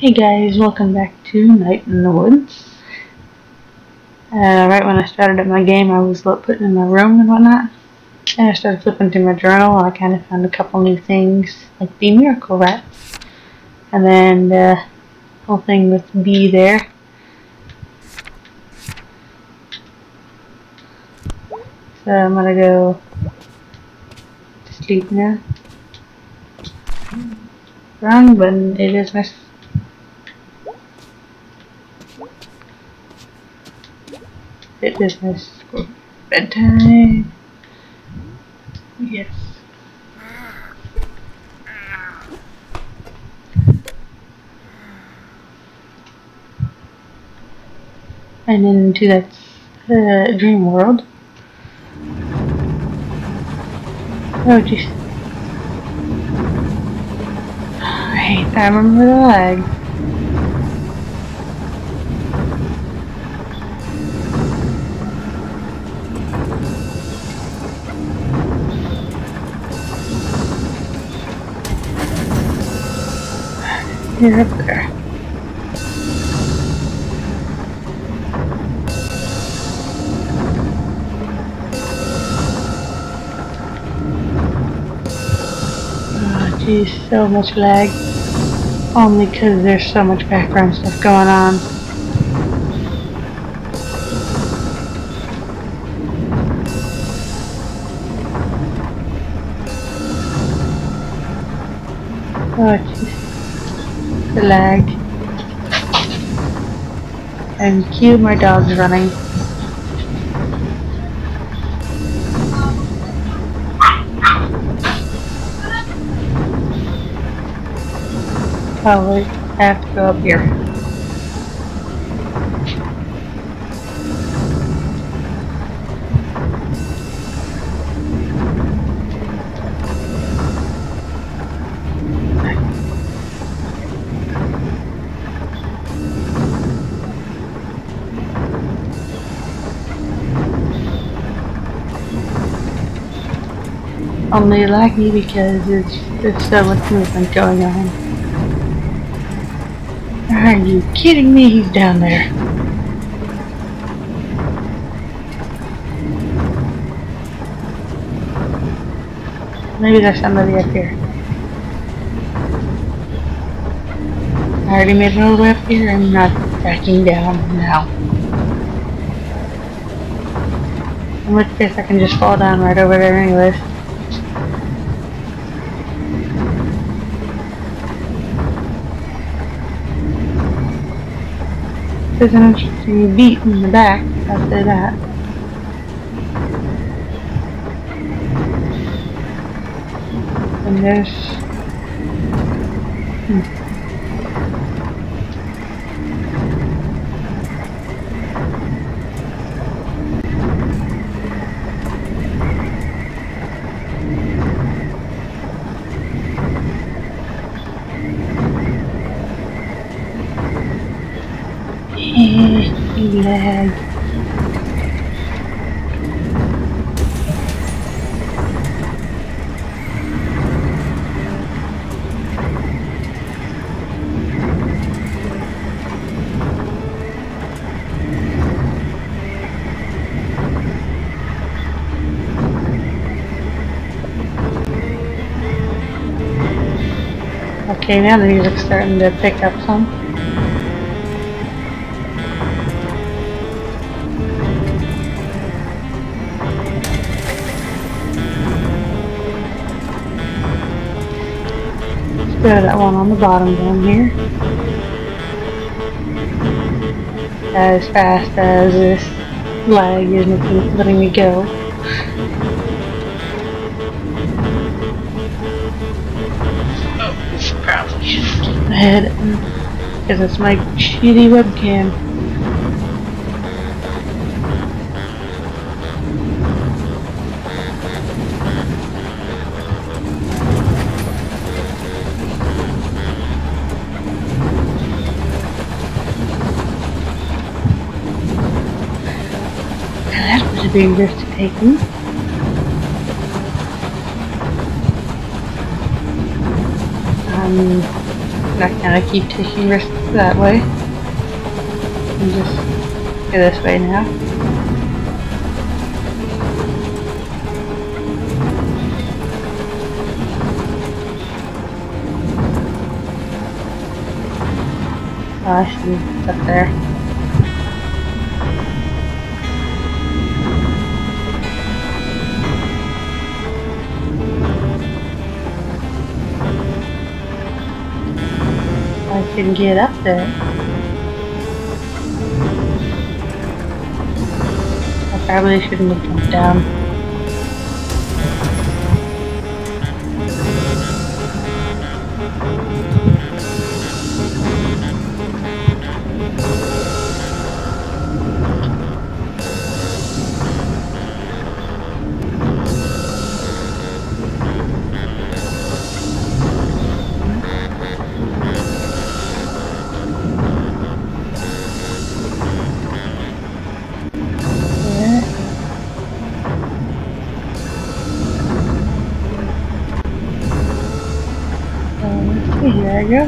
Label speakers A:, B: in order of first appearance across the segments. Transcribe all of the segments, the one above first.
A: Hey guys, welcome back to Night in the Woods. Uh, right when I started up my game, I was like, putting in my room and whatnot. And I started flipping through my journal, I kind of found a couple new things, like the miracle rats. And then the whole thing with Bea there. So I'm gonna go to sleep now. Wrong button, it is my It is my bedtime. Yes. And into that uh, dream world. Oh jeez. I hate that. I remember the lag. You're up there. Oh, geez, so much lag. Only because there's so much background stuff going on. Oh, jeez And cue my dog's running. Probably have to go up here. Only lucky because it's, there's so much movement going on. Are you kidding me? He's down there. Maybe there's somebody up here. I already made it all the way up here. I'm not backing down now. In which case I can just fall down right over there anyways. There's an interesting beat in the back, say that. And there's... Hmm. Okay, now the music's starting to pick up some. Go to that one on the bottom down here. As fast as this lag isn't letting me go. Oh, probably should keep ahead because it's my shitty webcam. Being risk-taking. Um, I kind of keep taking risks that way. I'm just go this way now. Should up there. Can get up there. I probably shouldn't have jumped down. Go.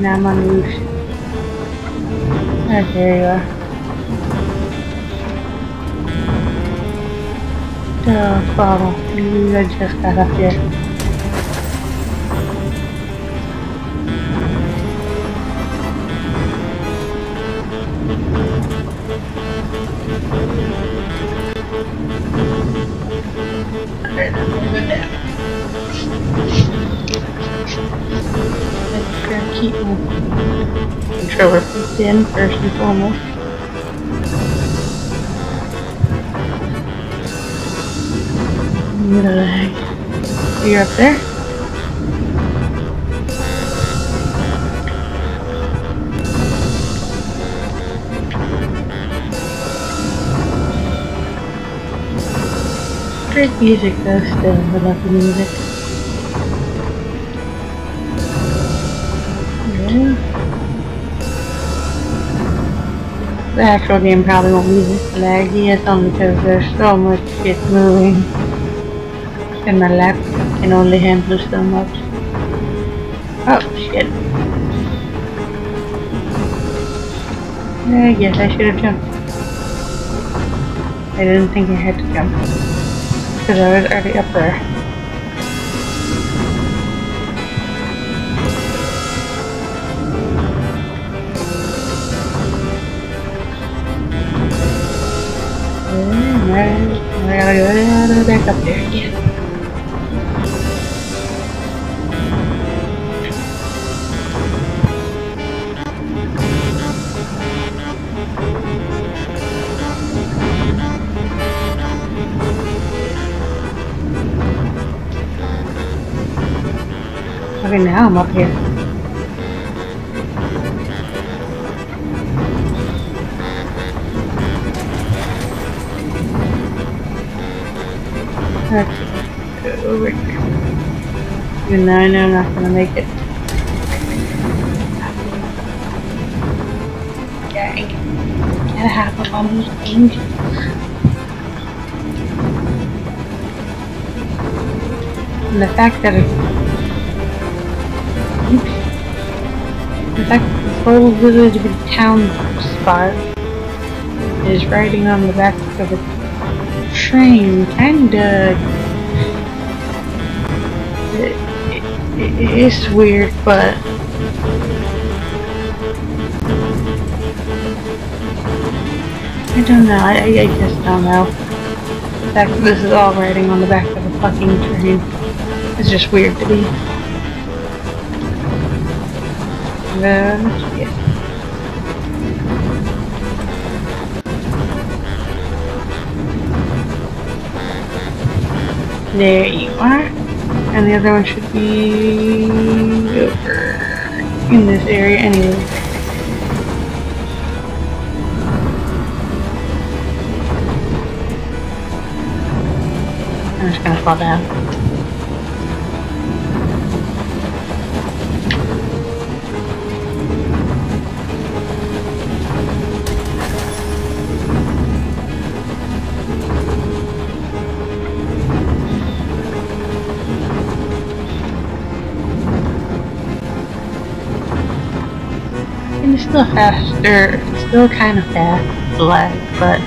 A: Now I'm on the roof. Oh, there you are. Oh, fall I just got up here. First and foremost. You're up there? Great music though still, I love the music. The actual game probably won't be this laggy, it's only because there's so much shit moving. And my laptop can only handle so much. Oh shit. I guess I should have jumped. I didn't think I had to jump. Because I was already up there. Back up there again. Okay, now I'm up here. Even though I know I'm not gonna make it. Dang. Gotta have up on these things. And the fact that it's the fact that this whole village of a town spot is riding on the back of a train kinda it's weird, but I don't know. I, I just don't know. The fact that this is all riding on the back of a fucking train is just weird to me. Then, yeah. There you are. And the other one should be over in this area anyway. I'm just gonna fall down. Still faster, still kind of fast, but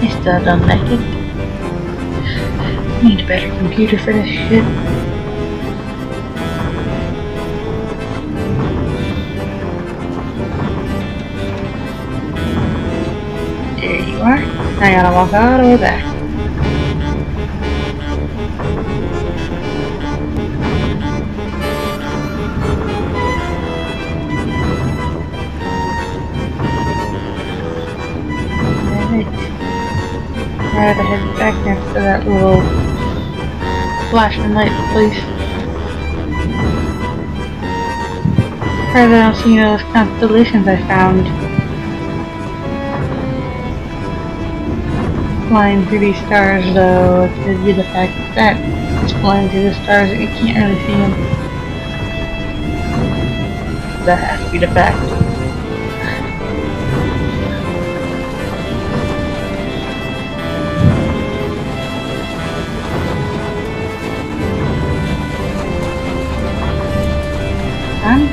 A: I still don't like it. Need a better computer for this shit. There you are. Now I gotta walk all the way back. I had to head back next to that little flashing light place. Surprised I don't see those constellations I found. Flying through these stars though, it could be the fact that it's flying through the stars that you can't really see them. That has to be the fact.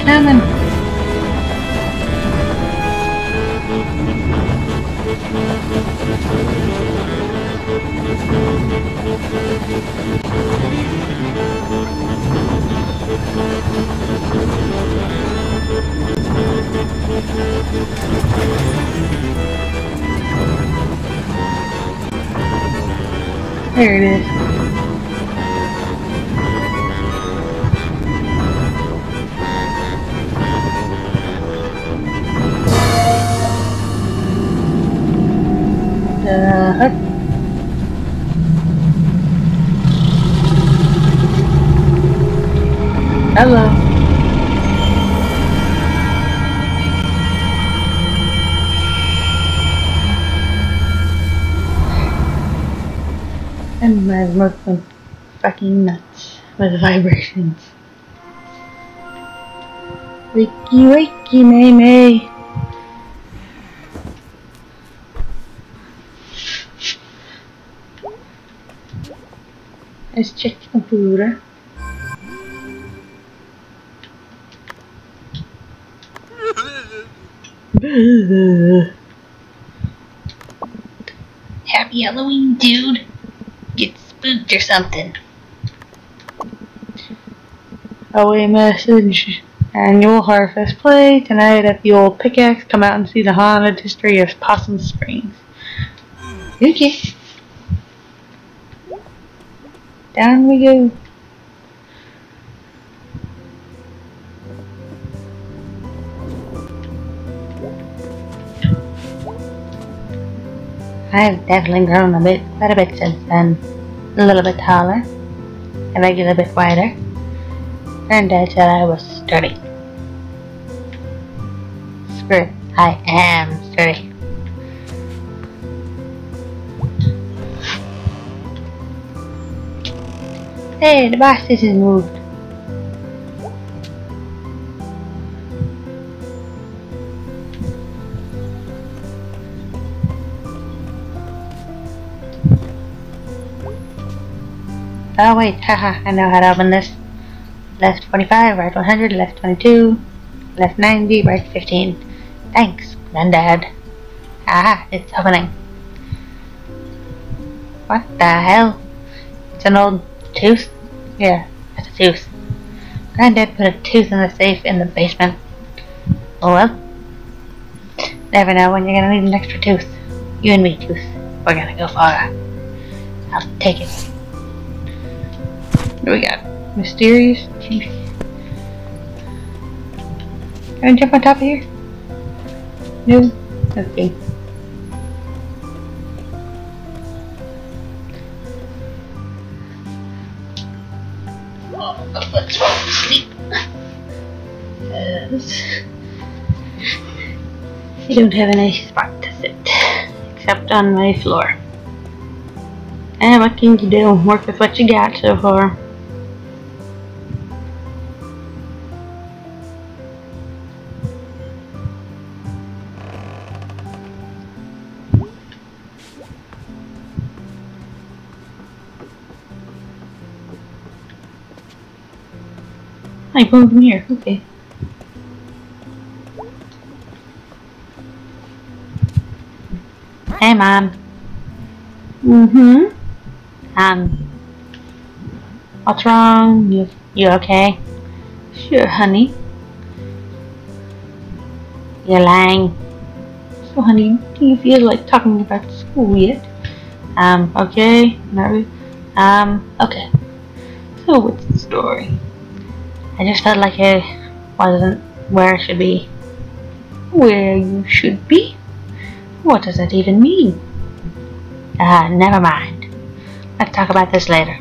A: I'm. There it is. Hello. And my remote went fucking nuts with vibrations. Wakey wakey Mae Mae. Let's check the computer. Happy Halloween, dude. Get spooked or something. Oh, Away message. Annual Harfest Play. Tonight at the old pickaxe. Come out and see the haunted history of Possum Springs. Okay. Down we go. I've definitely grown a bit, quite a bit since then. A little bit taller, and I get a bit wider. Granddad said I was sturdy. Screw I am sturdy. Hey, the box is moved. Oh wait, haha, I know how to open this. Left 25, right 100, left 22, left 90, right 15. Thanks, Granddad. Ah, it's opening. What the hell? It's an old tooth? Yeah, that's a tooth. Granddad put a tooth in the safe in the basement. Oh well. Never know when you're gonna need an extra tooth. You and me, tooth. We're gonna go far. I'll take it. What do we got? Mysterious teeth. Can I jump on top of here? No? Okay. let's fall asleep. I don't have a nice spot to sit, except on my floor. And what can you do? Work with what you got so far. I moved him here. Okay. Hey, Mom. Mm-hmm. Um, what's wrong? You, you okay? Sure, honey. You're lying. So, honey, do you feel like talking about school yet? Um, okay. Not really. Um, okay. So, what's the story? I just felt like I wasn't where I should be. Where you should be? What does that even mean? Ah, uh, never mind. Let's talk about this later.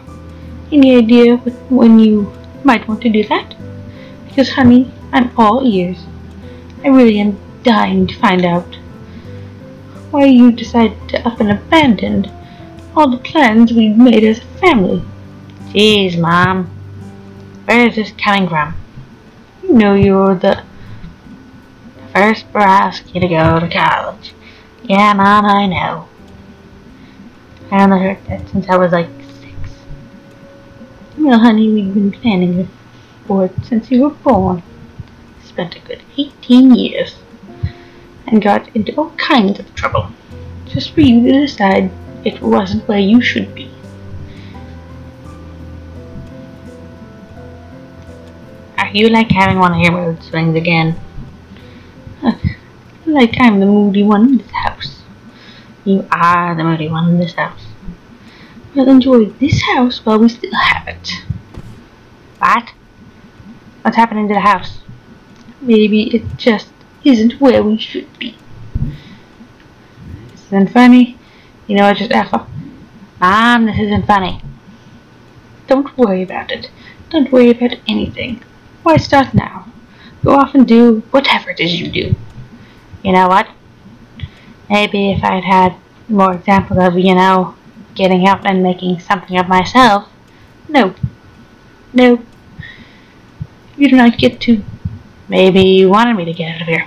A: Any idea when you might want to do that? Because, honey, I'm all ears. I really am dying to find out why you decided to up and abandon all the plans we'd made as a family. Jeez, Mom. Where is this coming from? You know you're the first you to go to college. Yeah, Mom, I know. I haven't heard that since I was like six. Well, honey, we've been planning for it since you were born. Spent a good 18 years and got into all kinds of trouble just for you to decide it wasn't where you should be. You like having one of your mood swings again? like I'm the moody one in this house. You are the moody one in this house. We'll enjoy this house while we still have it. What? What's happening to the house? Maybe it just isn't where we should be. This isn't funny. You know, I just echo. Mom, this isn't funny. Don't worry about it. Don't worry about anything. Why start now? Go off and do whatever it is you do. You know what? Maybe if I'd had more examples of, you know, getting up and making something of myself. No. No. You do not get to. Maybe you wanted me to get out of here.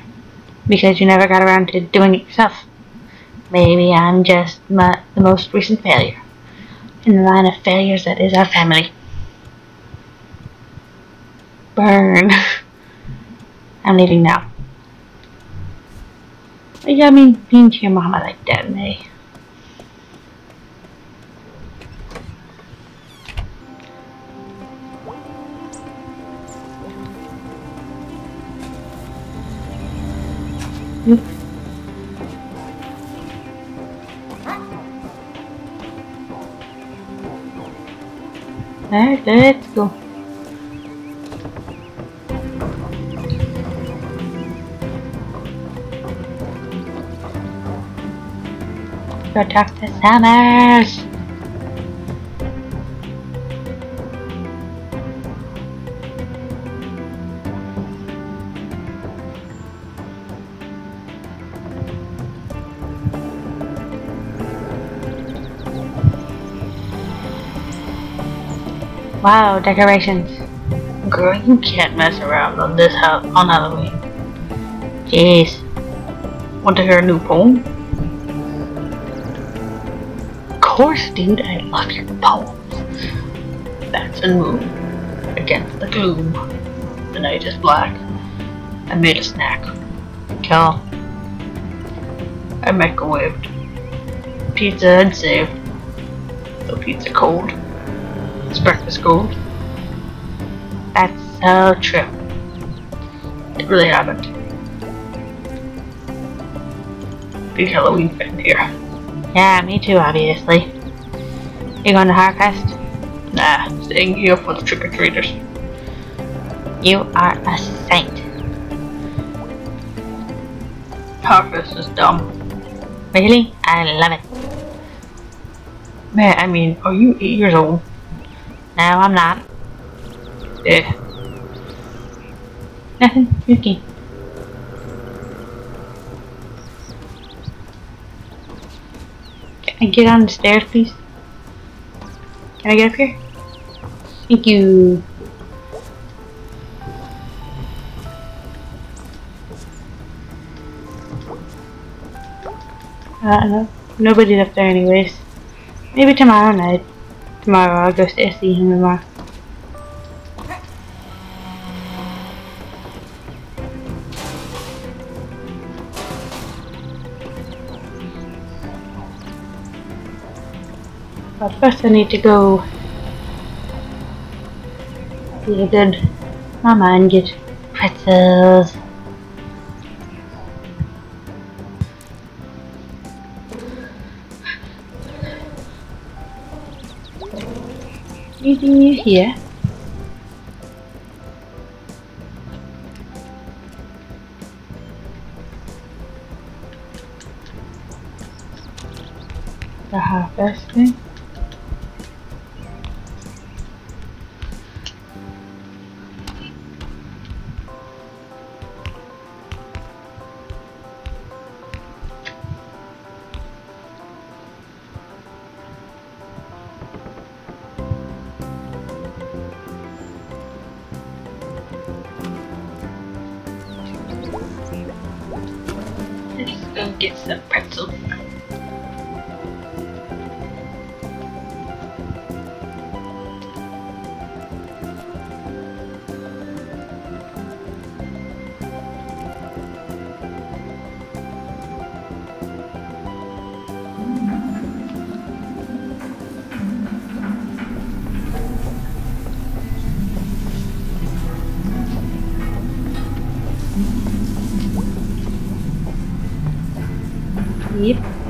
A: Because you never got around to doing it yourself. Maybe I'm just my, the most recent failure. In the line of failures that is our family. Burn. I'm leaving now. Yeah, I mean, being to your mama like that, eh? Mae. Hmm? Alright, let's go. Go talk to Selmers. Wow, decorations. Girl, you can't mess around on this house on Halloween. Jeez. Want to hear a new poem? Course, dude, I love your poems. Bats and moon, against the gloom. The night is black. I made a snack. Kill. I microwaved. Pizza I'd saved. The pizza cold. It's breakfast cold. That's so true. It really happened. Big Halloween fan here. Yeah, me too, obviously. You going to Harfest?
B: Nah, staying here for the trick-or-treaters.
A: You are a saint.
B: Harfest is dumb.
A: Really? I love it.
B: Man, I mean, are you eight years old?
A: No, I'm not.
B: Yeah.
A: Nothing, Yuki. Can I get on the stairs, please? Can I get up here? Thank you. Uh, no, nobody's up there anyways. Maybe tomorrow night. Tomorrow I'll go see him tomorrow. But first I need to go be a good mama and get pretzels. Meeting you here. The harvesting.
B: Eh?
A: Yep.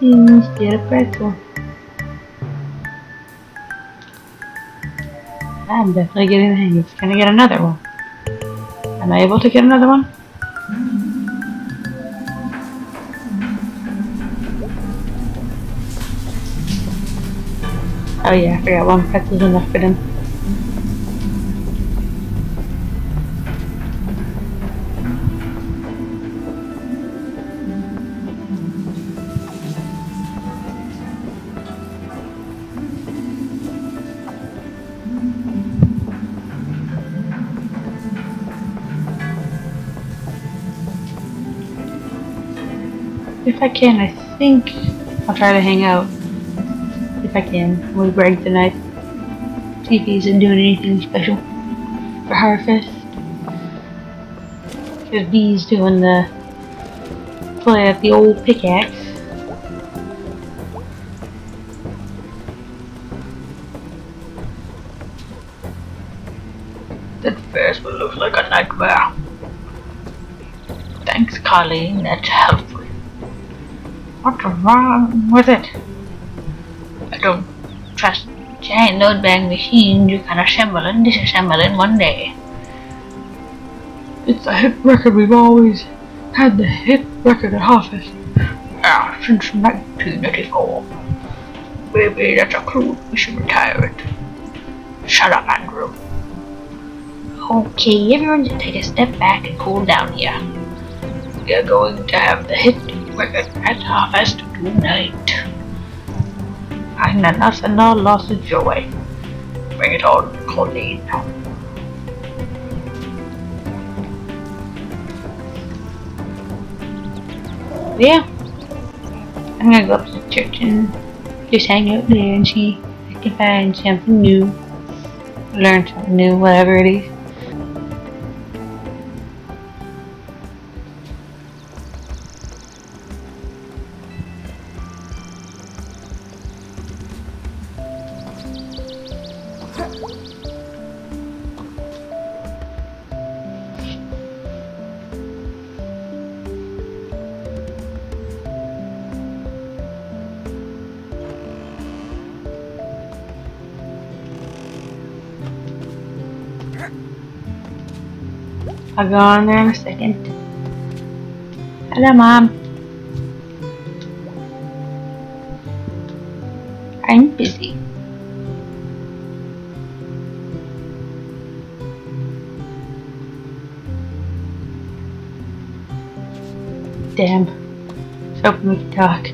A: Red cheese, get a pretzel. I'm definitely getting the hang of. Can I get another one? Am I able to get another one? Oh yeah, I forgot one pretzel's enough for them. If I can, I think I'll try to hang out. If I can, with Gregg tonight. See if he isn't doing anything special for Harvest. Because Bea's doing the play at the old pickaxe.
B: That first one looks like a nightmare. Thanks, Colleen. That's helpful. What's wrong with it? I don't trust giant load bag machines you can assemble and disassemble in one day.
A: It's a hit record we've always had the hit record at Harvest.
B: Ah, since 1984. Maybe that's a clue. We should retire it. Shut up, Andrew. Okay, everyone just take a step back and cool down here. We are going to have the hit record at Harvest tonight. And us and loss of joy. Bring it on, Colleen.
A: Yeah. I'm gonna go up to the church and just hang out there and see if I can find something new. Learn something new, whatever it is. Go on there in a second. Hello, Mom. I'm busy. Damn. was hoping we could talk.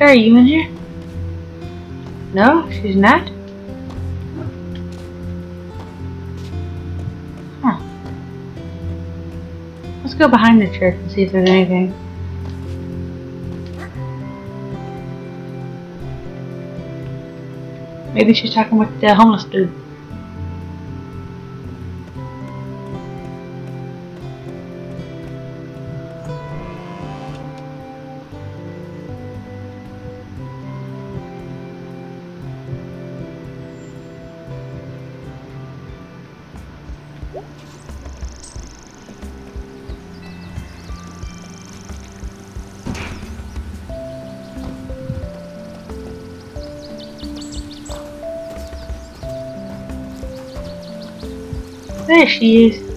A: Pastor, are you in here? No, she's not? Huh. Let's go behind the church and see if there's anything. Maybe she's talking with the homeless dude. She is.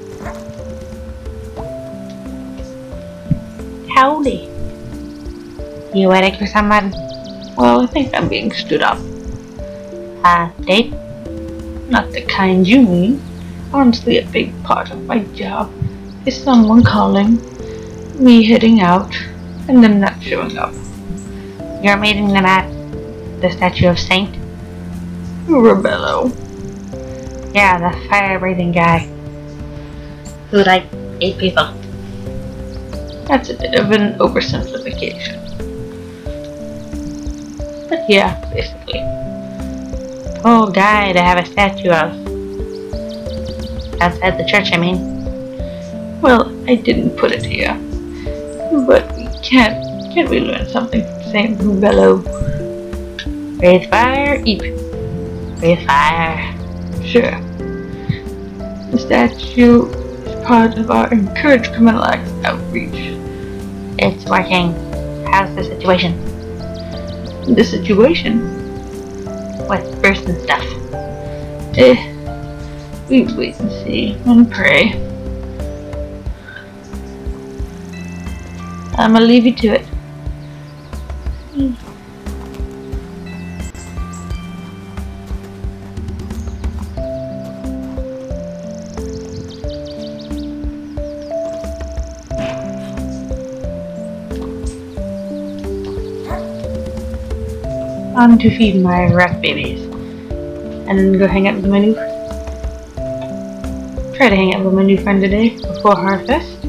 A: Howdy. You waiting for someone? Well, I think I'm being stood up. Uh, date? Not the kind you mean. Honestly, a big part of my job is someone calling, me heading out, and then not showing up.
B: You're meeting them at the statue of Saint?
A: Rebello.
B: Yeah, the fire-breathing guy. Who like ate people.
A: That's a bit of an oversimplification. But yeah, basically.
B: Cool guy to have a statue of. Outside the church, I mean.
A: Well, I didn't put it here. But we can't, can't we learn something from Saint Rebello?
B: Breathe fire, eat. Breathe fire.
A: Sure. The statue part of our Encourage Criminal Acts outreach.
B: It's working. How's the situation?
A: The situation?
B: With Bruce and stuff.
A: Eh, we wait and see and pray. I'm gonna leave you to it. To feed my rat babies. And go hang out with my new Try to hang out with my new friend today before Harvest.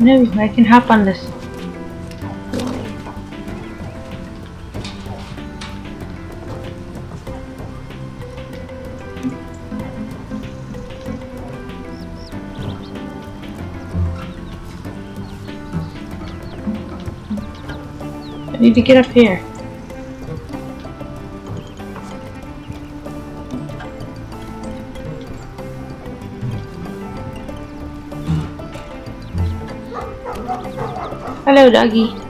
A: No, I can hop on this. To get up here. Hello, doggy.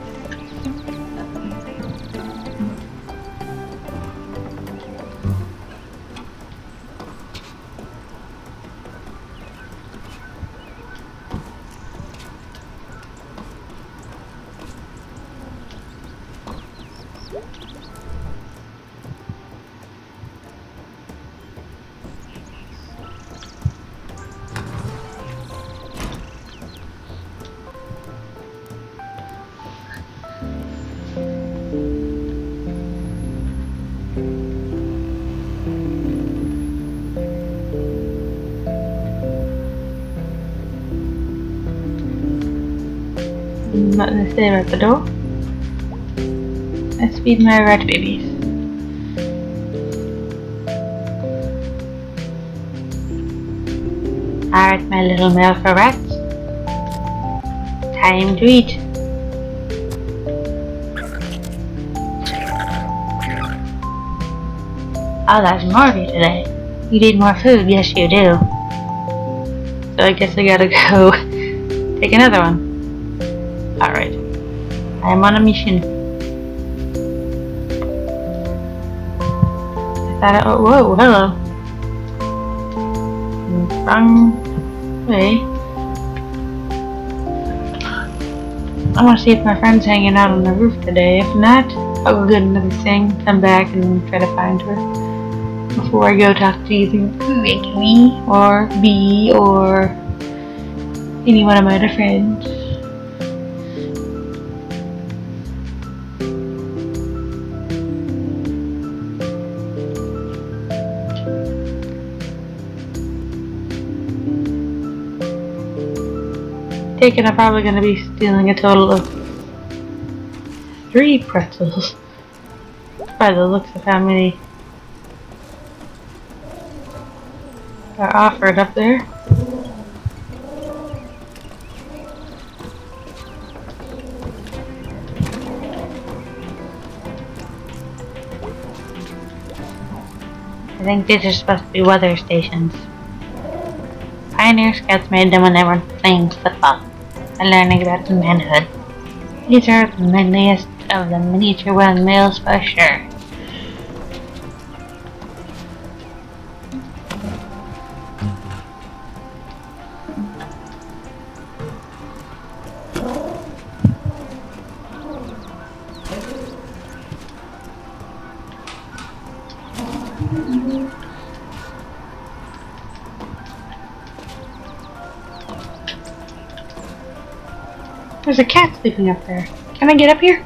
A: Nothing to say at the door. Let's feed my rat babies.
B: Alright, my little male for rats. Time to eat. Oh, there's more of you today. You need more food, yes you do.
A: So I guess I gotta go Take another one. I am on a mission. A, oh, whoa, hello. Wrong way. I want to see if my friend's hanging out on the roof today. If not, I'll go get another thing, come back, and try to find her before I go talk to either me or Bea or any one of my other friends. Taking, I'm probably going to be stealing a total of three pretzels. By the looks of how many are offered up there. I think these are supposed to be weather stations. Pioneer Scouts made them when they were playing football learning about manhood. These are the manliest of the miniature windmills for sure. There's a cat sleeping up there. Can I get up here?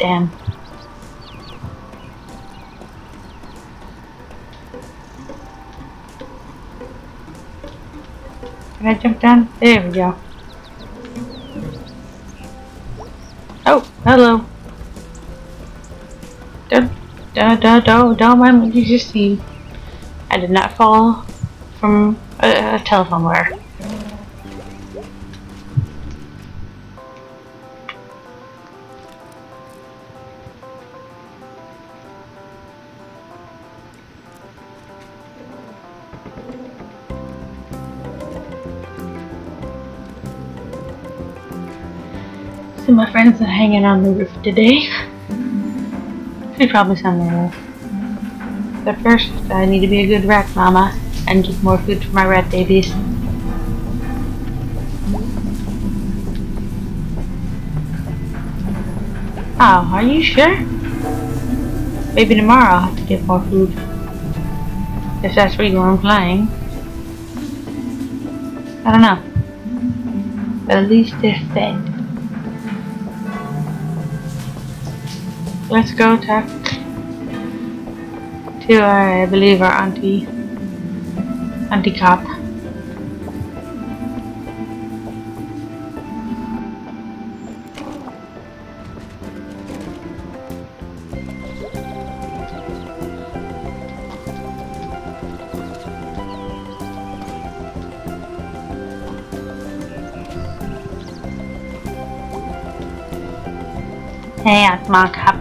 A: Damn. I jump down? There we go. Oh, hello. Don't, don't, don't, don't, don't mind just seen. I did not fall from a, a telephone wire. My friends are hanging on the roof today. She's probably somewhere else. But first, I need to be a good rat mama and get more food for my rat babies. Oh, are you sure? Maybe tomorrow I'll have to get more food. If that's where you're flying. I don't know. But at least they're fed. Let's go talk to I believe, our auntie, auntie cop. Hey, Aunt Ma Cop.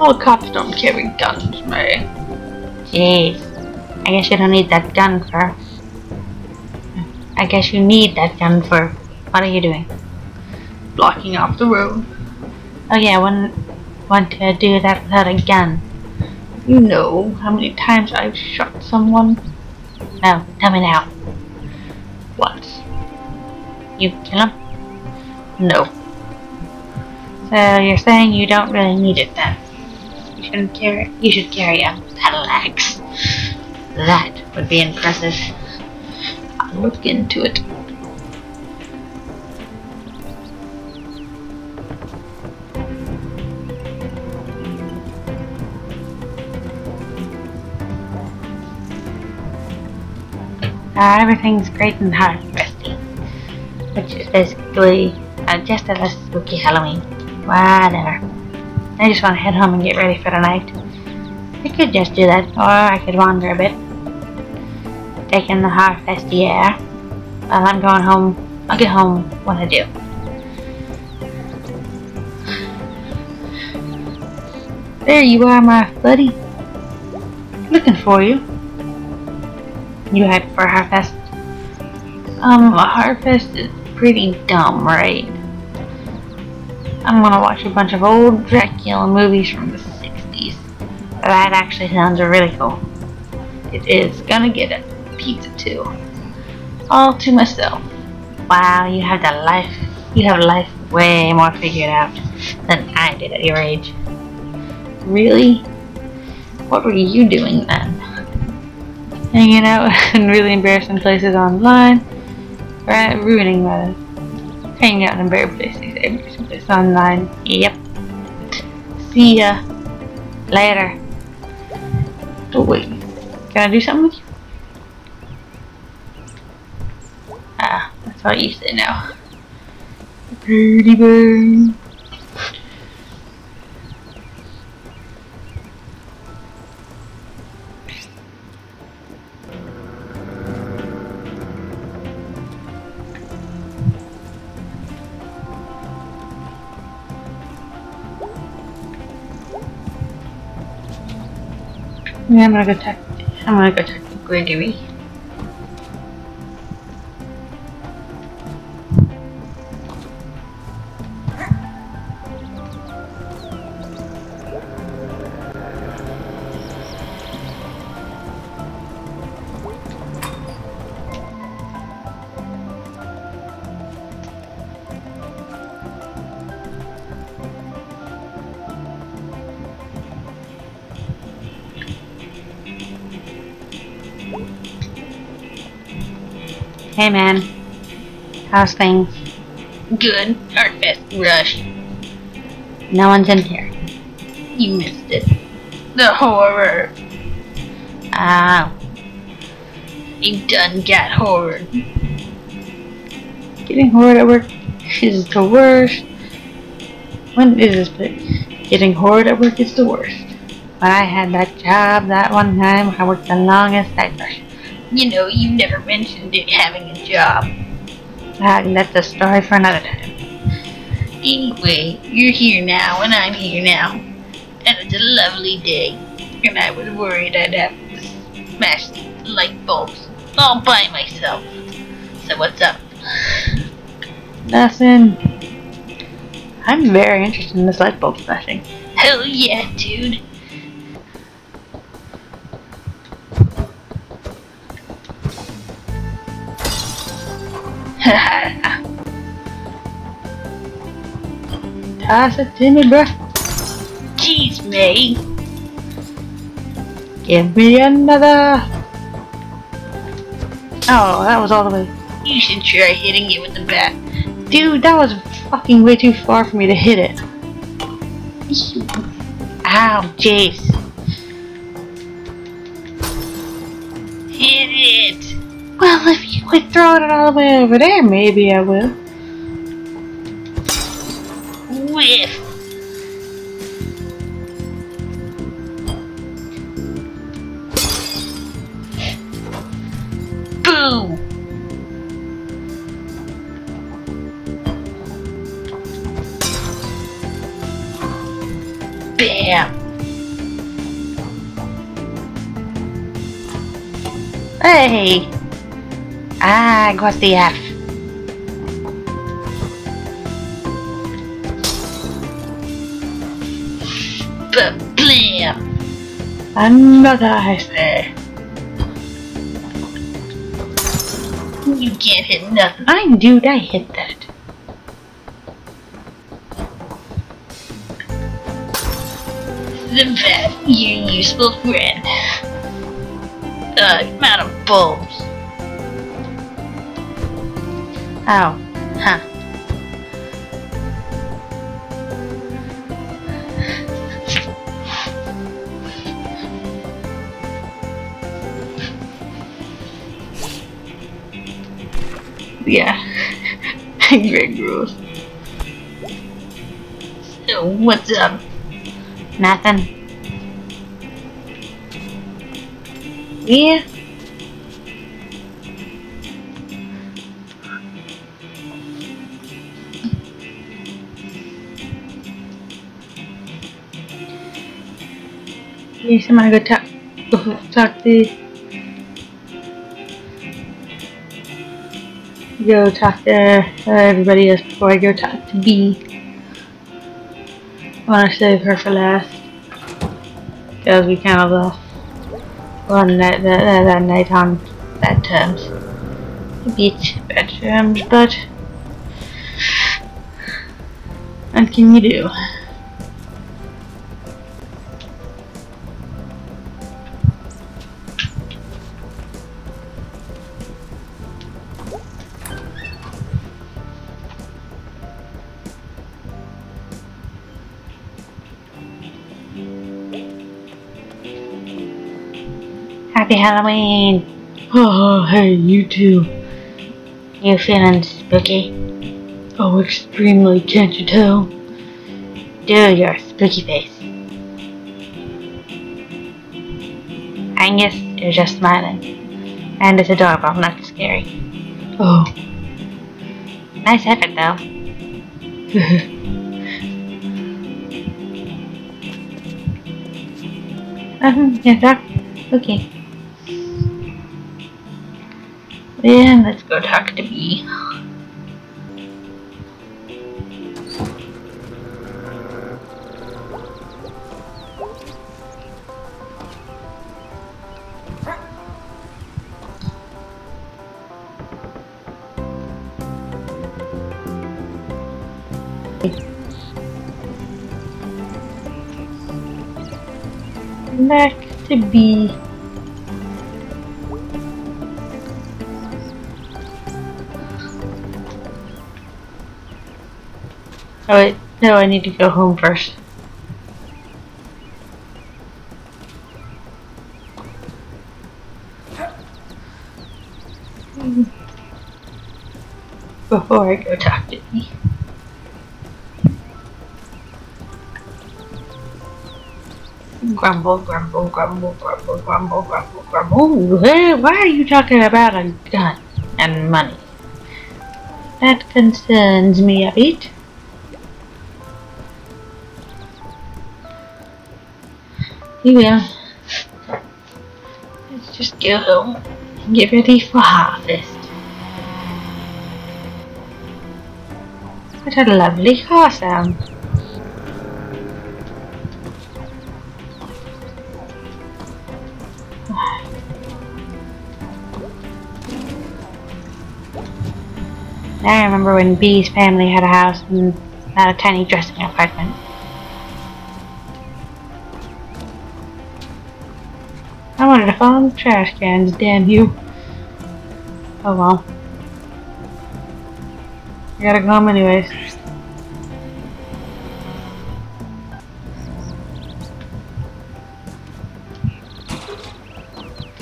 A: All cops don't carry guns, Mae. Jeez. I guess you don't need that gun for... I guess you need that gun for... What are you doing? Blocking off the road. Oh yeah, I wouldn't want to do that without a gun. You know how many times I've shot someone? No, tell me now. Once. You kill him? No. So you're saying you don't really need it then? Shouldn't carry. You should carry a battle axe. That would be impressive. I'll look into it. Uh, everything's great and harvesty, which is basically uh, just a spooky Halloween. Whatever. I just want to head home and get ready for the night. I could just do that, or I could wander a bit.
B: taking the Harfest, yeah. Well, I'm going home. I'll get home when I do. There you are, my buddy. Looking for you. You hyped for Harfest? Um, Harfest is pretty dumb, right? I'm gonna watch a bunch of old Dracula movies from the 60s. That actually sounds really cool. It is gonna get a pizza too. All to myself. Wow, you have the life, you have life way more figured out than I did at your age. Really? What were you doing then? Hanging out in really embarrassing places online, right? Ruining my hanging out in embarrassing places, embarrassing places online. Yep. See ya later. Oh wait, can I do something with you? Ah, that's what you say now. Pretty bird. Yeah, I'm gonna go check. I'm gonna go check Hey man, how's things? Good. Harfest rush. No one's in here. You missed it. The horror. Ah. You done got horror. Getting horror at work is the worst. When is this? Getting horror at work is the worst. When I had that job that one time, I worked the longest night rush. You know, you never mentioned it having a job. Ah, that's a story for another time. Anyway, you're here now, and I'm here now. And it's a lovely day. And I was worried I'd have to smash light bulbs all by myself. So what's up? Nothing. I'm very interested in this light bulb smashing. Hell yeah, dude. Toss it to me, bruh. Jeez, Mae. Give me another. Oh, that was all the way. You should try hitting it with the bat. Dude, that was fucking way too far for me to hit it. Ow, jeez. Hit it. Well, if quit throwing it all the way over there, maybe I will. Whiff. Boom. Bam. Hey. Ah, what's the F? Blam! Another I say. You can't hit nothing. I dude, I hit that. The vet, you useful friend. Uh, amount of bulbs. Oh, huh. Yeah, Gregg rules. So, what's up? Nothing. Yeah.
A: Okay, somebody go talk, go to, go talk to everybody else before I go talk to Bea. I want to save her for last. Because we kind of uh, one that, that, that night on bad terms. A bit bad terms, but what can you do? Halloween! Oh, hey, you too. You feeling spooky? Oh, extremely, can't you tell? Do your spooky face. Angus, you're just smiling. And it's adorable, not scary. Oh. Nice effort, though. Uh-huh, yeah, Doc. Okay. Then let's go talk to Bea. Back to Bea. Oh wait, no, I need to go home first. Before I go talk to me. Grumble, grumble, grumble, grumble, grumble, grumble, grumble. Why are you talking about a gun and money? That concerns me a bit. You will. Let's just go and get ready for Harfest. What a lovely car sound. I remember when Bea's family had a house and not a tiny dressing apartment. Wanted to in the trash cans, damn you. Oh well. I gotta go home anyways.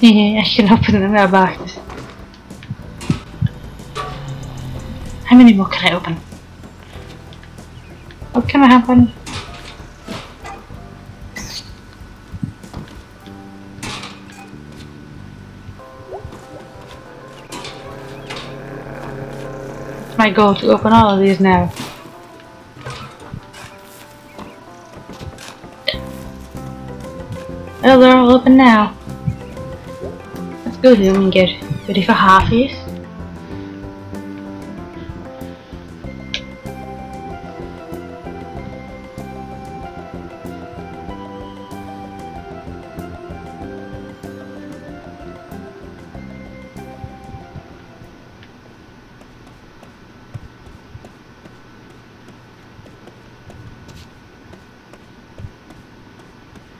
A: I can open the mailboxes. How many more can I open? What can I happen? It's my goal to open all of these now. Well, they're all open now. Let's go home and get ready for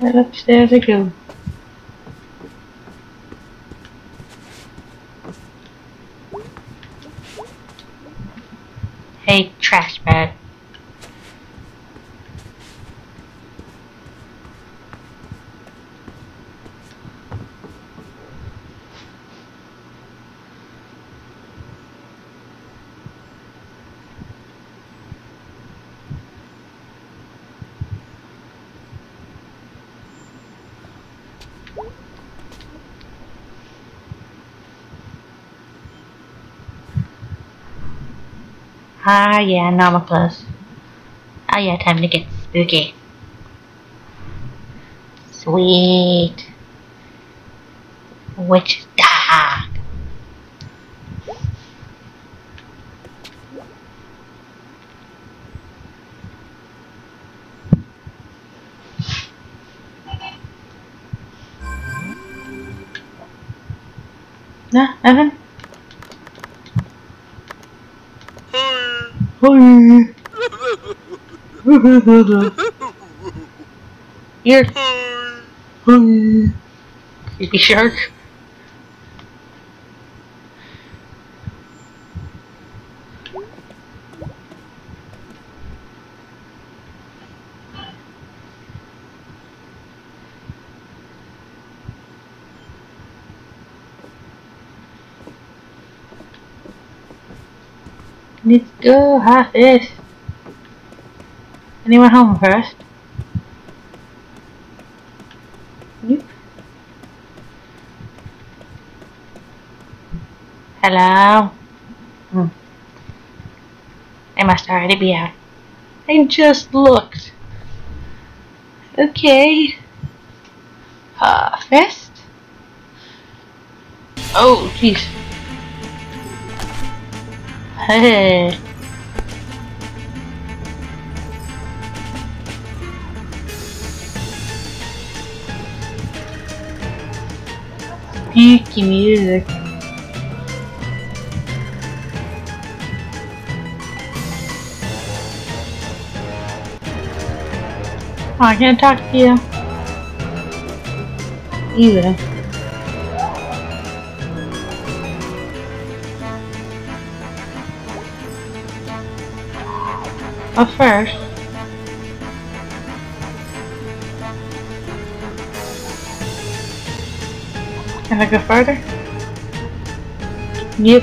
A: Right upstairs I go. Hey, trash bag. Ah, yeah, normal clothes. Oh yeah, time to get spooky.
B: Sweet. You're
C: Hi.
A: Hi.
B: shark.
A: Let's go, half this. Anyone home first? Nope.
B: Hello? Hmm. They must already be out.
A: I just looked. Okay. Uh, fest?
B: Oh, jeez.
A: Hey. I can't talk to you. Either. But first, can I go further? Yep.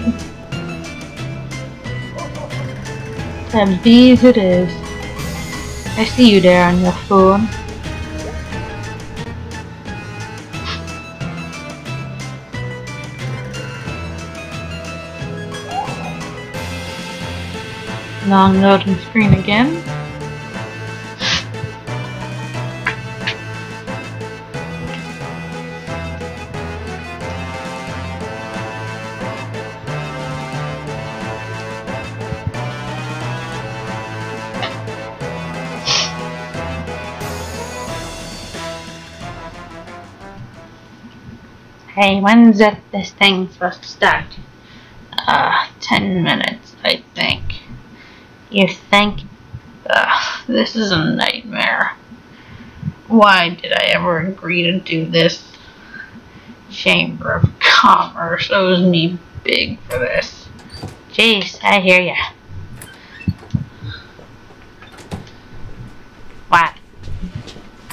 A: And these it is. I see you there on your phone. Long loading screen again.
B: Hey, when's it, this thing supposed to start? Uh, ten minutes, I think. You think? Ugh, this is a nightmare. Why did I ever agree to do this? Chamber of Commerce owes me big for this. Jeez, I hear ya. What?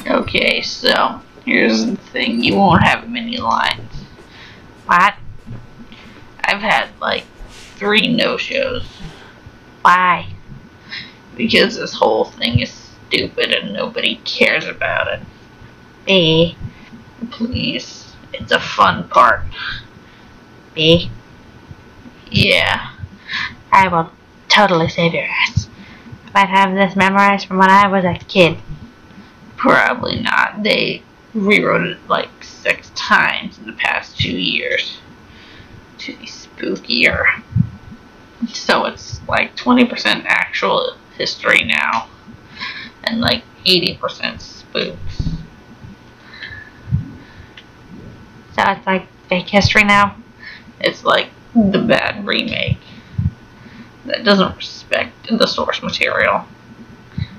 B: Okay, so here's the thing. You won't have many lines. What? I've had like three no-shows. Why? Because this whole thing is stupid and nobody cares about it. Bea. Please. It's a fun part. Bea. Yeah.
A: I will totally save your ass. I might have this memorized from when I was a kid.
B: Probably not. They rewrote it like six times in the past two years to be spookier. So it's like 20% actual history now and like 80% spooks.
A: So it's like fake history now.
B: It's like the bad remake that doesn't respect the source material.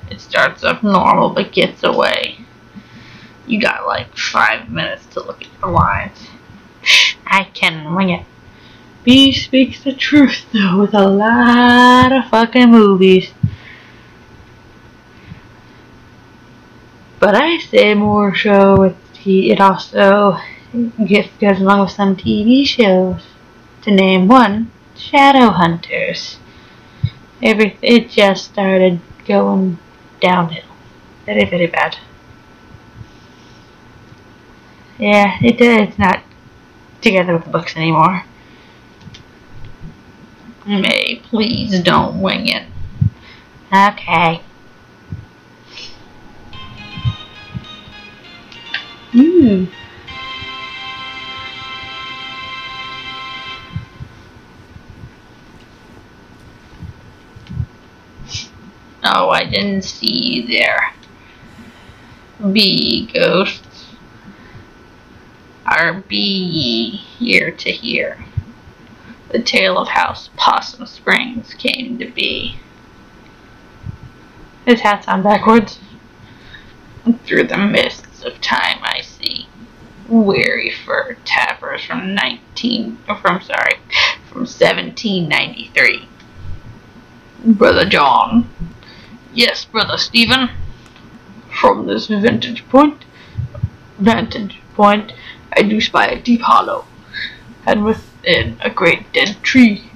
B: It starts up normal but gets away. You got like five minutes to look at your lines.
A: I can wing it. Bea speaks the truth though with a lot of fucking movies. But I say more so with t- it also gets goes along with some TV shows. To name one, Shadowhunters. Every it just started going downhill. Very very bad. Yeah, it did. It's not together with the books anymore.
B: Mae, please don't wing it.
A: Okay. Hmm.
B: Oh, I didn't see there. Be ghosts. Are be here to hear. The tale of how Possum Springs came to be.
A: His hat's on backwards.
B: Through the mists of time I see weary fur tappers from nineteen or from sorry, from seventeen ninety three. Brother John. Yes, brother Stephen. From this vantage point vantage point I do spy a deep hollow, and within a great dead tree,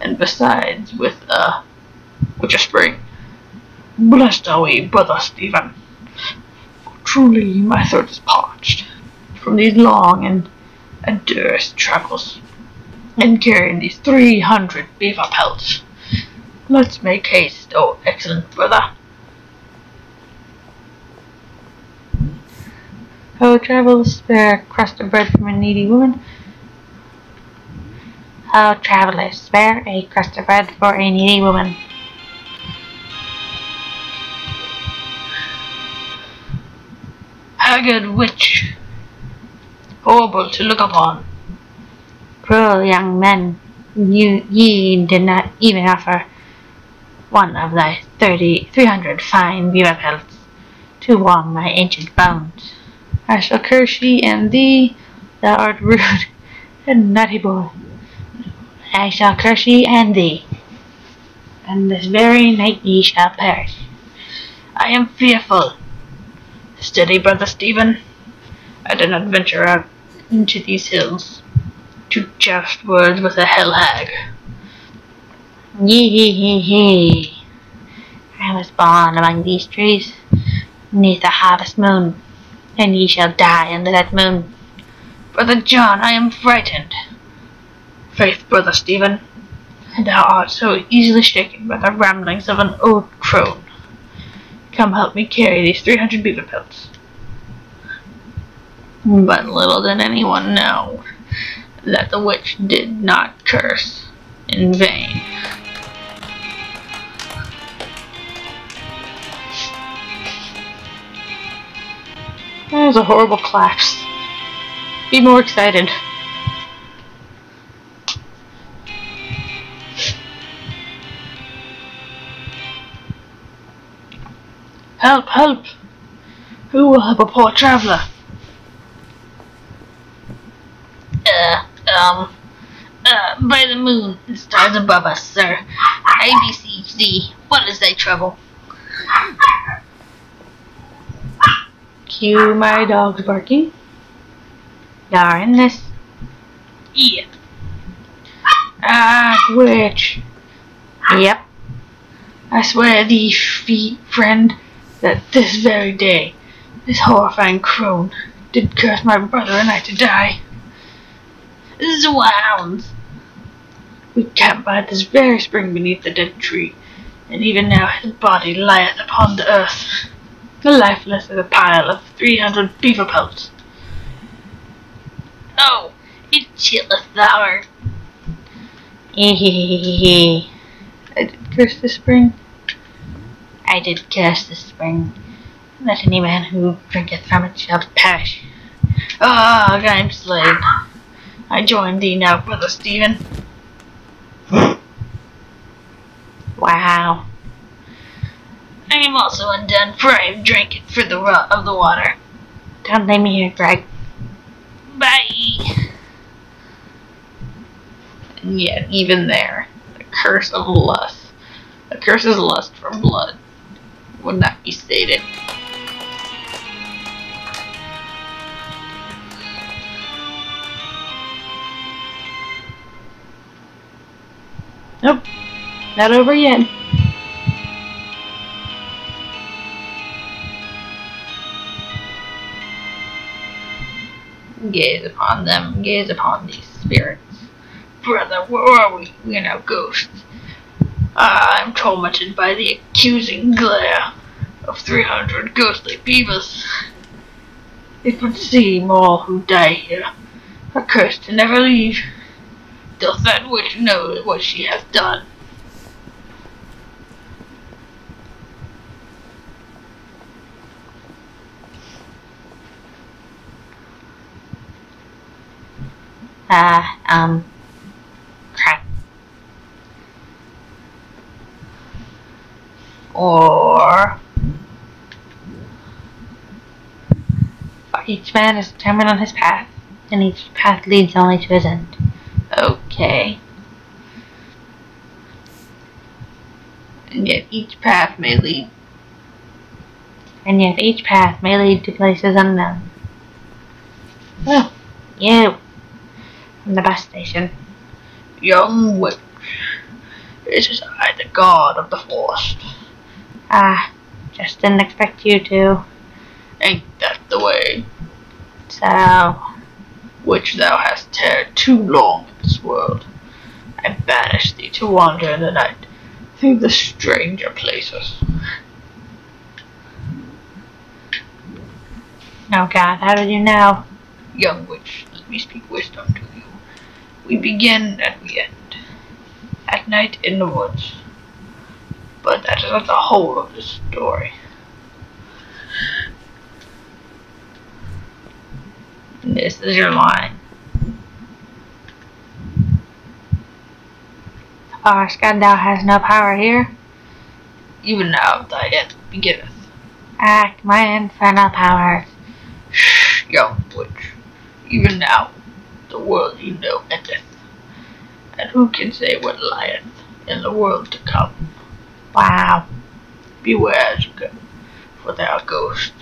B: and besides with a which a spring. Blessed are we, brother Stephen. Truly my throat is parched from these long and arduous travels, and carrying these three hundred beaver pelts. Let's make haste, oh excellent brother.
A: Oh, travel spare uh, a crust of bread from a needy woman. Oh, travelers, spare a crust of bread for a needy woman.
B: Haggard witch, horrible to look upon.
A: Cruel young men, you ye did not even offer one of thy thirty three hundred fine beaver pelts to warm my ancient bones. I shall curse ye and thee, thou art rude and naughty boy. I shall curse ye and thee, and this very night ye shall perish.
B: I am fearful. Steady, brother Stephen. I did not venture out into these hills to joust words with a hell hag.
A: Yee hee hee hee. I was born among these trees, neath the harvest moon, and ye shall die under that moon.
B: Brother John, I am frightened. Faith, brother Stephen, thou art so easily shaken by the ramblings of an old crone. Come help me carry these three hundred beaver pelts. But little did anyone know that the witch did not curse in vain.
A: That was a horrible collapse. Be more excited.
B: Help, help! Who will help a poor traveler? Uh, um, uh, by the moon and stars above us, sir. I beseech thee, what is thy trouble?
A: Cue my dogs barking. You're in this.
B: Yeah. Ah, witch.
A: Yep.
B: I swear thee, fe- friend, that this very day, this horrifying crone did curse my brother and I to die. Zounds! We camped by this very spring beneath the dead tree, and even now his body lieth upon the earth, lifeless as a pile of three hundred beaver pelts. Oh, it chilleth the heart.
A: I did curse the spring. I did curse the spring. Let any man who drinketh from it shall perish.
B: Ah, I am slain. I join thee now, brother Stephen.
A: Wow.
B: I am also undone, for I have drank it for the rot of the water.
A: Don't leave me here, Gregg.
B: Bye. And yet, even there, the curse of lust, the curse is lust for blood, would not be stated.
A: Nope. Not over yet.
B: Gaze upon them, gaze upon these spirits. Brother, where are we? We are now ghosts. I am tormented by the accusing glare of three hundred ghostly beavers. It would seem all who die here are cursed to never leave. Doth that witch know what she hath done?
A: Ah, um, crap.
B: Or
A: Each man is determined on his path, and each path leads only to his end.
B: okay. And yet each path may lead
A: And yet each path may lead to places unknown. Oh, you! From the bus station.
B: young witch. It is I, the god of the forest.
A: Ah, just didn't expect you to.
B: Ain't that the way
A: So,
B: which thou hast tarried too long in this world? I banish thee to wander in the night through the stranger places.
A: oh god, how did you know?
B: Young witch, let me speak wisdom. We begin and we end. At night in the woods. But that is not the whole of the story. This is your line.
A: Our forest has no power here.
B: Even now thy end beginneth.
A: Act my infernal powers.
B: Shh, young witch. Even now the world you know endeth. And who can say what lieth in the world to come?
A: Wow.
B: Beware as you go, for there are ghosts.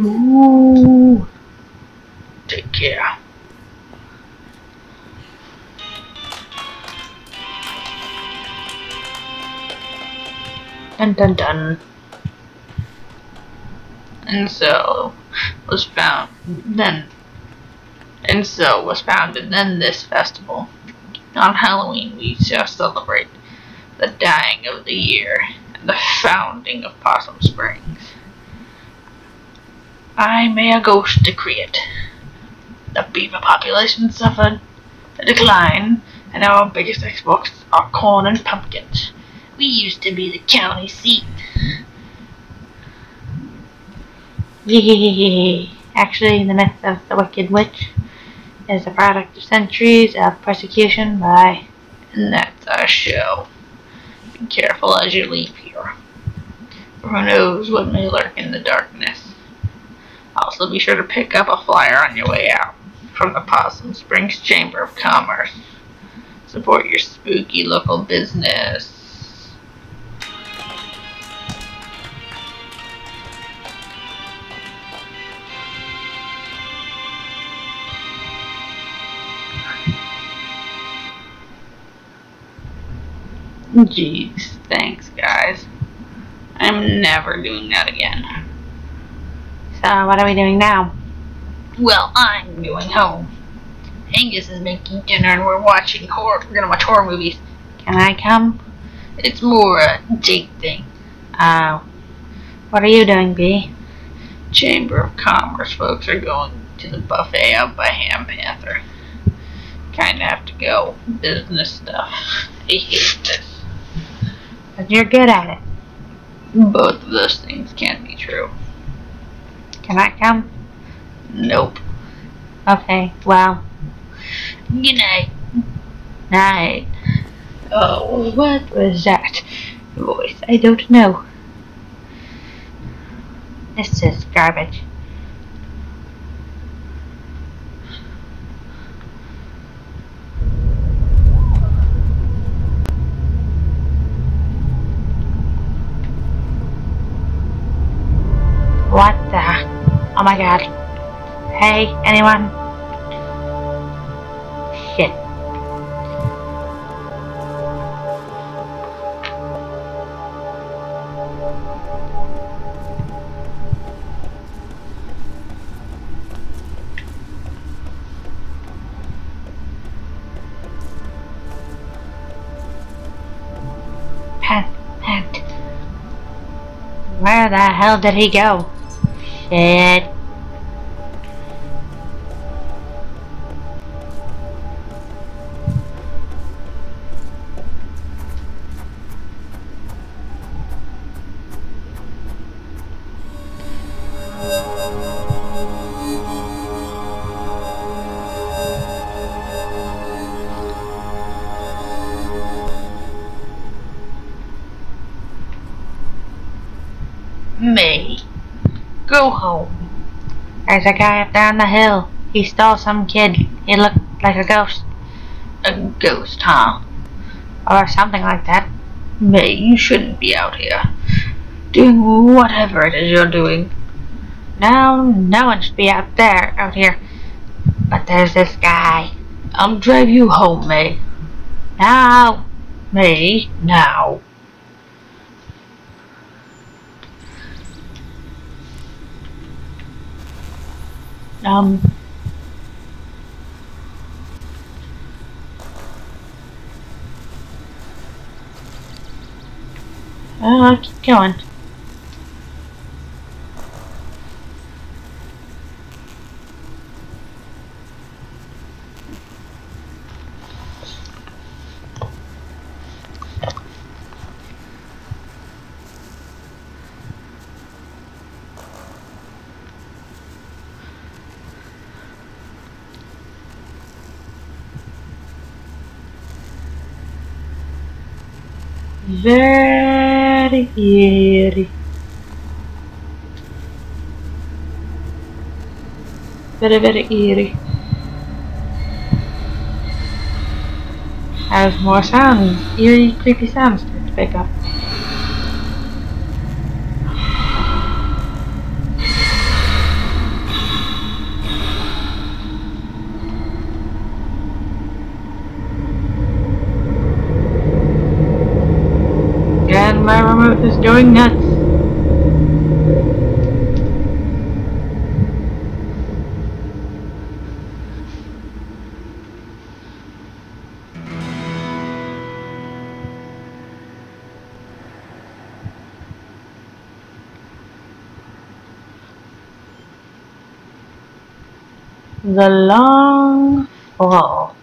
A: Ooh.
B: Take care. Dun dun dun. And so was found then and so was founded then this festival. On Halloween we shall celebrate the dying of the year and the founding of Possum Springs. I may a ghost decree it. The beaver population suffered a decline, and our biggest exports are corn and pumpkins. We used to be the county seat.
A: Yee. Actually, the myth of the Wicked Witch is a product of centuries of persecution by.
B: And that's our show. Be careful as you leave here. Who knows what may lurk in the darkness. Also be sure to pick up a flyer on your way out from the Possum Springs Chamber of Commerce. Support your spooky local business. Jeez, thanks guys. I'm never doing that again.
A: So, what are we doing now?
B: Well, I'm going home. Angus is making dinner and we're watching horror. We're gonna watch horror movies.
A: Can I come?
B: It's more a date thing.
A: Oh. What are you doing, Bea?
B: Chamber of Commerce folks are going to the buffet out by Ham Panther. Kinda have to go. Business stuff. I hate this.
A: But you're good at it.
B: Both of those things can't be true.
A: Can I come?
B: Nope.
A: Okay, well,
B: Good night.
A: night.
B: Oh,
A: What was that voice? I don't know. This is garbage. Oh my god. Hey, anyone? Shit. Pat, Pat. Where the hell did he go? Shit.
B: A guy up there on the hill. He stole some kid. He looked like a ghost. A ghost, huh? Or something like that. Mae, you shouldn't be out here doing whatever it is you're doing. No, no one should be out there, out here. But there's this guy. I'll drive you home, Mae. Now, Mae, now. Um. Uh, keep going. Very eerie. Very, very eerie. As more sounds, eerie, creepy sounds to pick up. Going nuts. The long fall.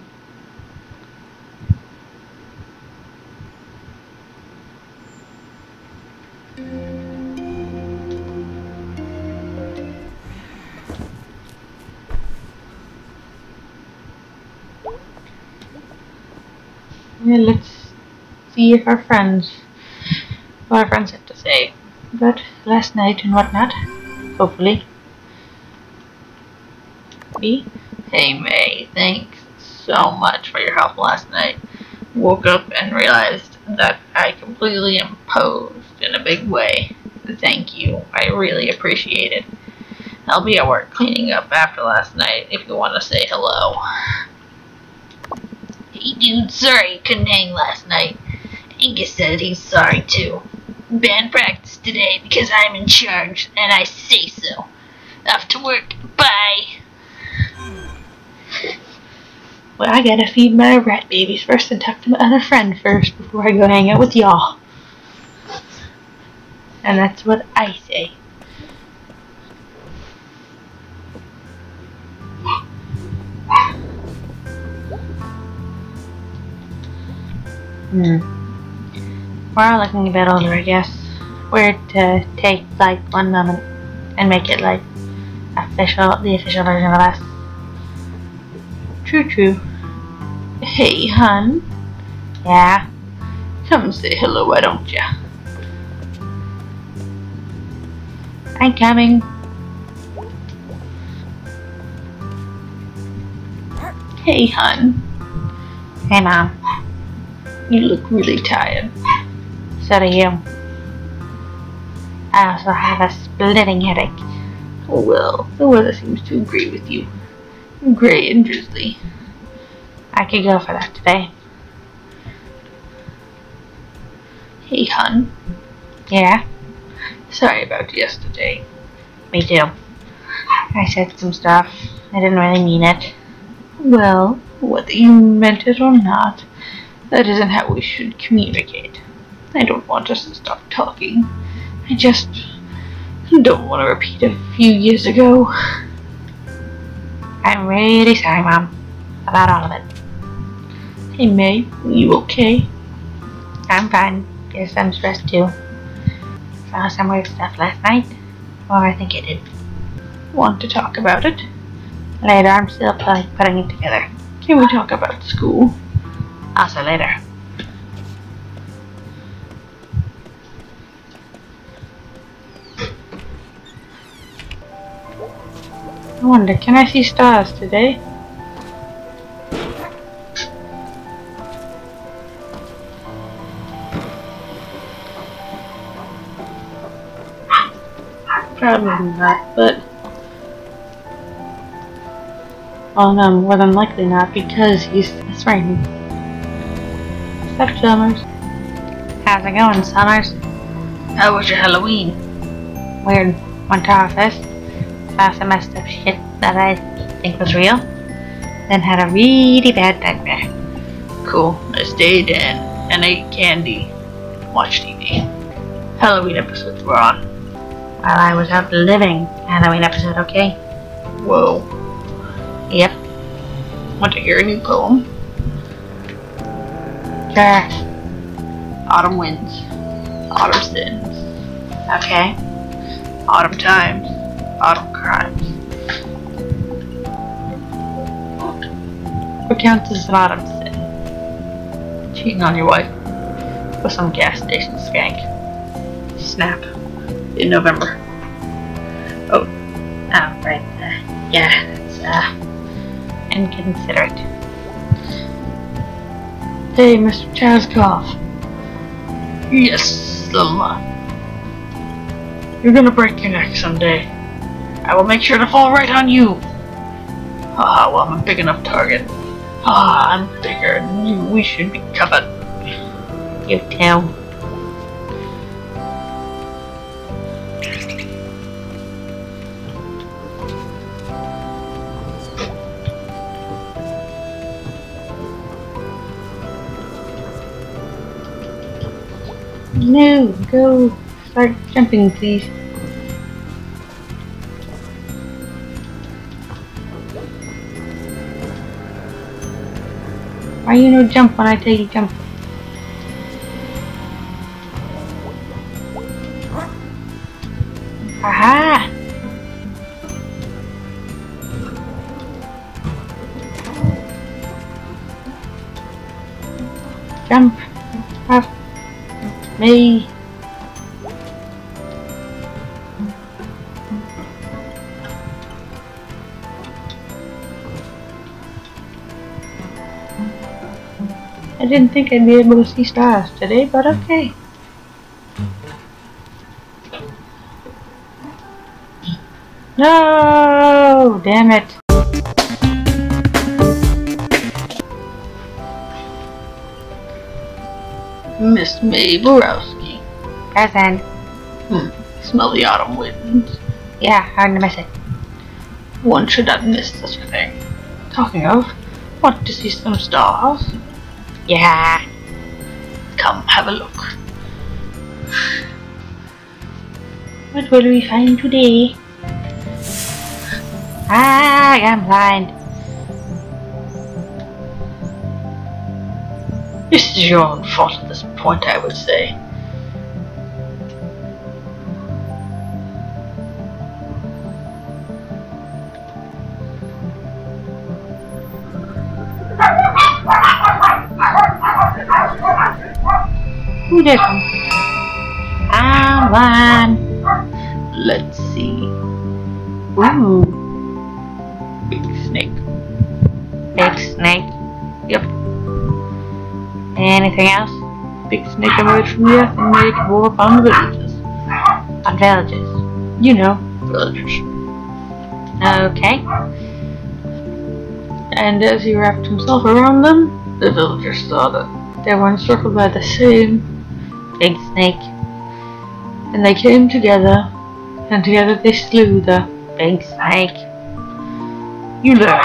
B: See if our friends, what our friends have to say about last night and whatnot. Hopefully. Me? Hey Mae, thanks so much for your help last night. Woke up and realized that I completely imposed in a big way. Thank you. I really appreciate it. I'll be at work cleaning up after last night if you want to say hello. Hey dude, sorry you couldn't hang last night. Angus said he's sorry too. Band practice today because I'm in charge and I say so. Off to work. Bye. Well, I gotta feed my rat babies first and talk to my other friend first before I go hang out with y'all. And that's what I say. Hmm. We're all looking a bit older, I guess. Weird to take like one moment and make it like official, the official version of us. True, true. Hey, hun. Yeah. Come say hello, why don't ya? I'm coming. Hey, hun. Hey, mom. You look really tired. So do you. I also have a splitting headache. Oh well, the weather seems to agree with you. Gray and drizzly. I could go for that today. Hey, hun. Yeah? Sorry about yesterday. Me too. I said some stuff. I didn't really mean it. Well, whether you meant it or not, that isn't how we should communicate. I don't want us to stop talking. I just don't want to repeat a few years ago. I'm really sorry, Mom, about all of it. Hey, Mae, you okay? I'm fine. Guess I'm stressed too. Saw some weird stuff last night. Or I think I did. Want to talk about it? Later, I'm still putting it together. Can we talk about school? Also later.
A: I wonder, can I see stars today? Probably not, but... Well, no, more than likely not, because he's, it's raining. What's up, Selmers? How's it going, Selmers?
B: How was your Halloween?
A: Weird. Went to Saw some messed up shit that I think was real. Then had a really bad nightmare.
B: Cool. I stayed in and ate candy. Watched TV. Halloween episodes were on.
A: While I was out living. Halloween episode, okay?
B: Whoa.
A: Yep.
B: Want to hear a new poem?
A: Sure.
B: Autumn winds. Autumn sins.
A: Okay.
B: Autumn times. Autumn crimes.
A: What counts as an autumn sin?
B: Cheating on your wife.
A: With some gas station skank.
B: Snap. In November.
A: Oh, right. Uh, yeah, it's, uh, inconsiderate. Hey, Mr. Chazokov.
B: Yes, Selma. You're gonna break your neck someday. I will make sure to fall right on you. Ah, well, I'm a big enough target. Ah, I'm bigger than you. We should be covered.
A: You too. No, go start jumping, please. Why you no jump when I tell you jump? Aha! Jump! Up! Me! Think I'd be able to see stars today, but okay. No! Damn it.
B: Miss Mae Borowski.
A: Present.
B: Hmm. Smell the autumn winds.
A: Yeah, hard to miss it.
B: One should not miss such a thing. Talking of, want to see some stars?
A: Yeah.
B: Come, have a look.
A: What will we find today? Ah, I'm blind.
B: This is your own fault at this point, I would say.
A: Who did them? I'm.
B: Let's see.
A: Ooh,
B: Big snake.
A: big snake.
B: Yep.
A: Anything else?
B: Big snake emerged from the earth and made war upon the villages.
A: On villages. You know.
B: Villagers.
A: Okay.
B: And as he wrapped himself around them, the villagers saw that they were encircled by the same,
A: Big snake.
B: and they came together, and together they slew the.
A: Big snake.
B: You learn.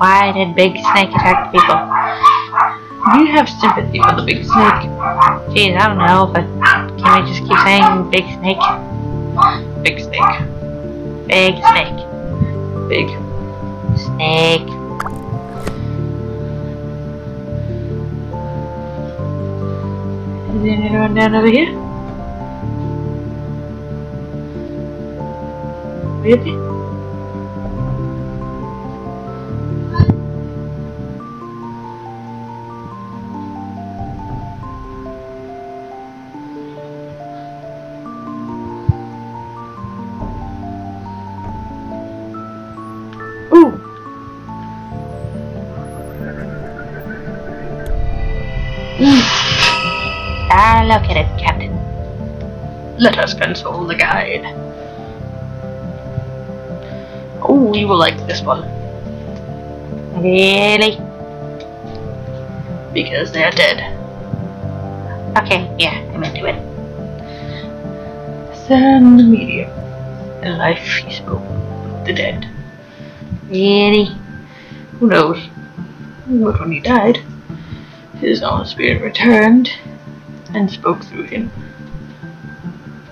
A: Why did Big Snake attack people?
B: Do you have sympathy for the big snake?
A: Geez, I don't know, but can I just keep saying Big Snake?
B: Big snake.
A: Big Snake.
B: Big.
A: Snake.
B: Is there anyone down over here? Really?
A: Will like this one.
B: Really?
A: Because they're dead.
B: Okay, yeah, I'm into it.
A: Send the medium. In life he spoke the dead.
B: Really?
A: Who knows? But when he died, his own spirit returned and spoke through him.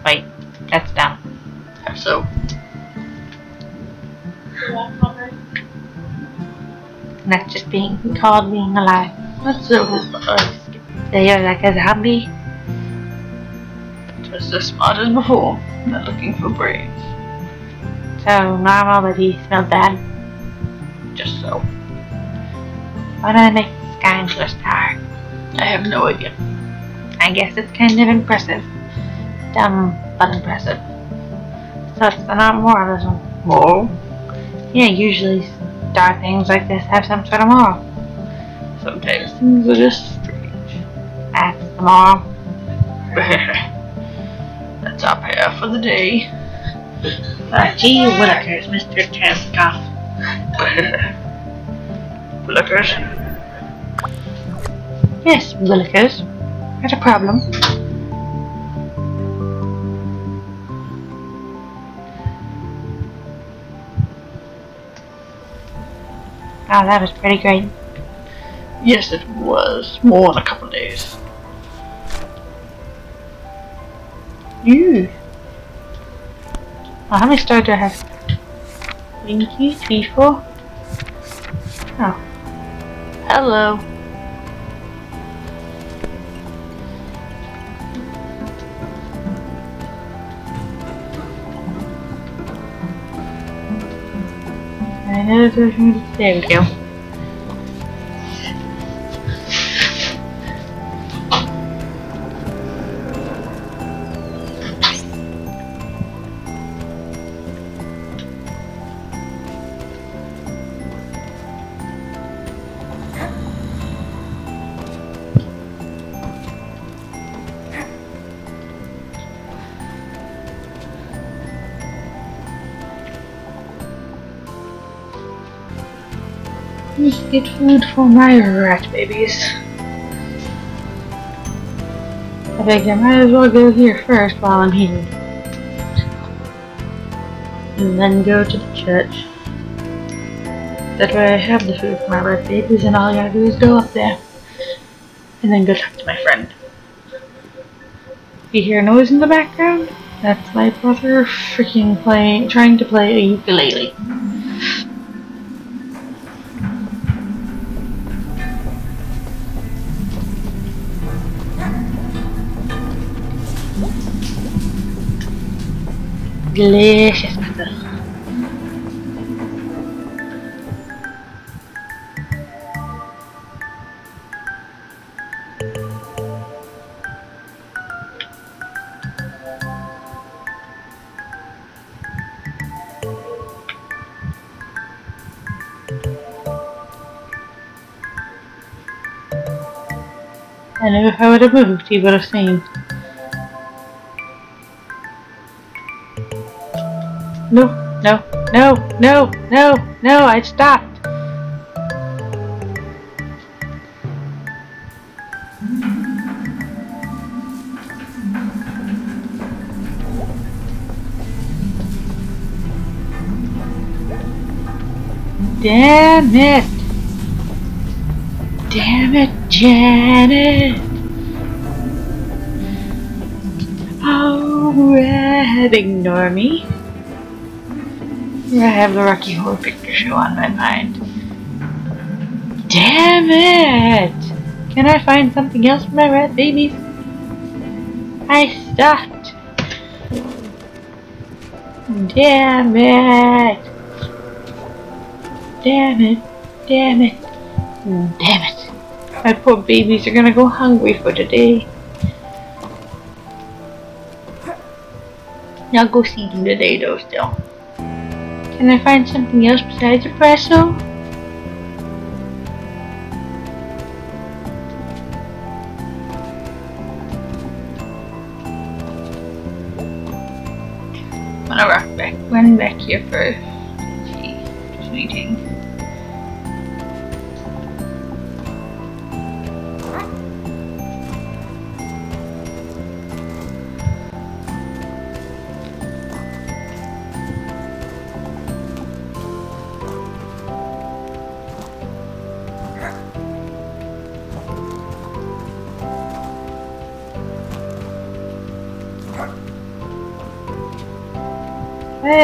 B: Wait, that's.
A: How so?
B: And that's just being called being alive.
A: That's so uh,
B: So you're like a zombie?
A: just as smart as before, not looking for brains.
B: So normal, but he smelled bad.
A: Just so.
B: Why I make the sky into a star?
A: I have no idea.
B: I guess it's kind of impressive. Dumb, but impressive. So it's not more of this one.
A: More?
B: Yeah, usually star things like this have some sort of moral.
A: Sometimes things are just strange.
B: That's the moral.
A: That's our pair for the day.
B: Uh, gee willikers, Mr. Taskoff.
A: Lookers.
B: Yes, willikers. Not a problem. Oh, that was pretty great.
A: Yes, it was. More than a couple of days.
B: Well, how many stars do I have? One, two, three, four. Oh. Hello. There we go.
A: Get food for my rat babies. I think I might as well go here first while I'm here. And then go to the church. That way I have the food for my rat babies and all I gotta do is go up there. And then go talk to my friend. You hear a noise in the background, that's my brother freaking playing, trying to play a ukulele. Delicious pizza. I know if I would have moved, he would have seen. No, no, no, no, no, no, I stopped. Damn it! Damn it, Janet! Oh, Red, ignore me. I have the Rocky Horror Picture Show on my mind. Damn it! Can I find something else for my rat babies? I stopped. Damn it! Damn it! Damn it! Damn it! My poor babies are gonna go hungry for today. I'll go see them today though still. Can I find something else besides a presso?
B: I'm gonna back, run back here first.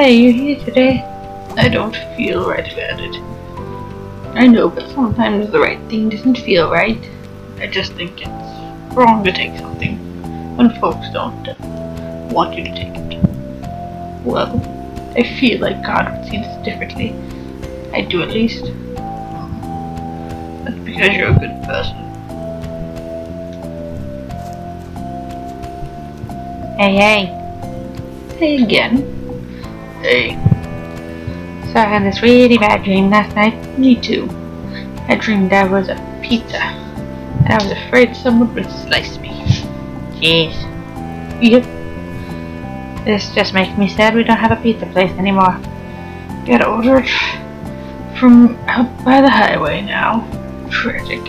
A: Hey, you're here today.
B: I don't feel right about it. I know, but sometimes the right thing doesn't feel right. I just think it's wrong to take something when folks don't want you to take it. Well, I feel like God would see this differently. I do at least. That's because you're a good person.
A: Hey, hey.
B: Hey again. Hey,
A: So I had this really bad dream last night.
B: me too.
A: I dreamed I was a pizza. And I was afraid someone would slice me.
B: Jeez.
A: Yep. This just makes me sad we don't have a pizza place anymore.
B: Get ordered from out by the highway now. Tragic.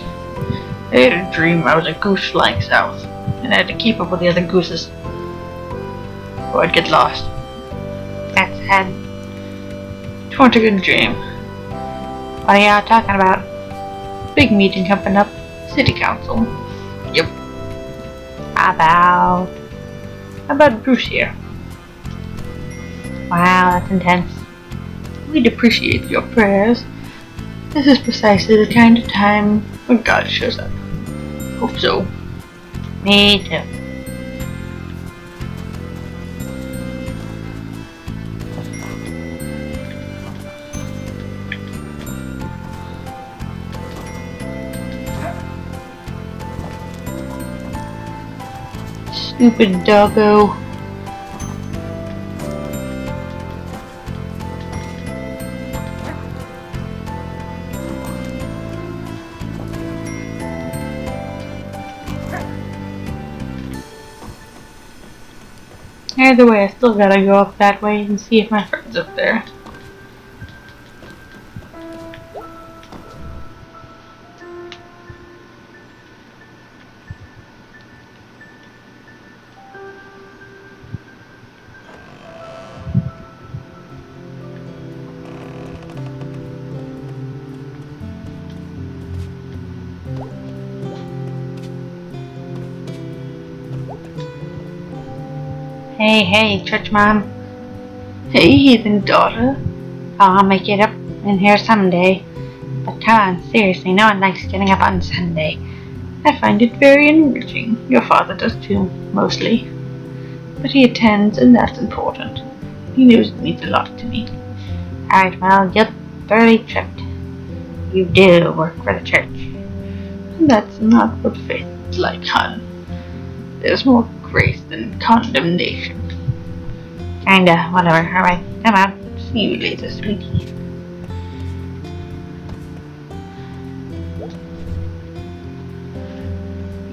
B: I had a dream I was a goose flying south, and I had to keep up with the other gooses. Or I'd get lost.
A: That's sad.
B: It wasn't a good dream.
A: What are y'all talking about?
B: Big meeting coming up. City council. Yep.
A: About.
B: How about Bruce here?
A: Wow, that's intense.
B: We'd appreciate your prayers. This is precisely the kind of time when God shows up. Hope so.
A: Me too.
B: Stupid doggo. Either way, I still gotta go up that way and see if my friend's up there.
A: Church mom.
B: Hey, heathen daughter.
A: Oh, I'll make it up in here someday. But come on, seriously, no one likes getting up on Sunday.
B: I find it very enriching. Your father does too, mostly. But he attends, and that's important. He knows it means a lot to me.
A: Alright, well, you're thoroughly tripped. You do work for the church.
B: And that's not what faith is like, hon. There's more grace than condemnation.
A: Kinda, uh, whatever. Alright, come on.
B: See you later, sweetie.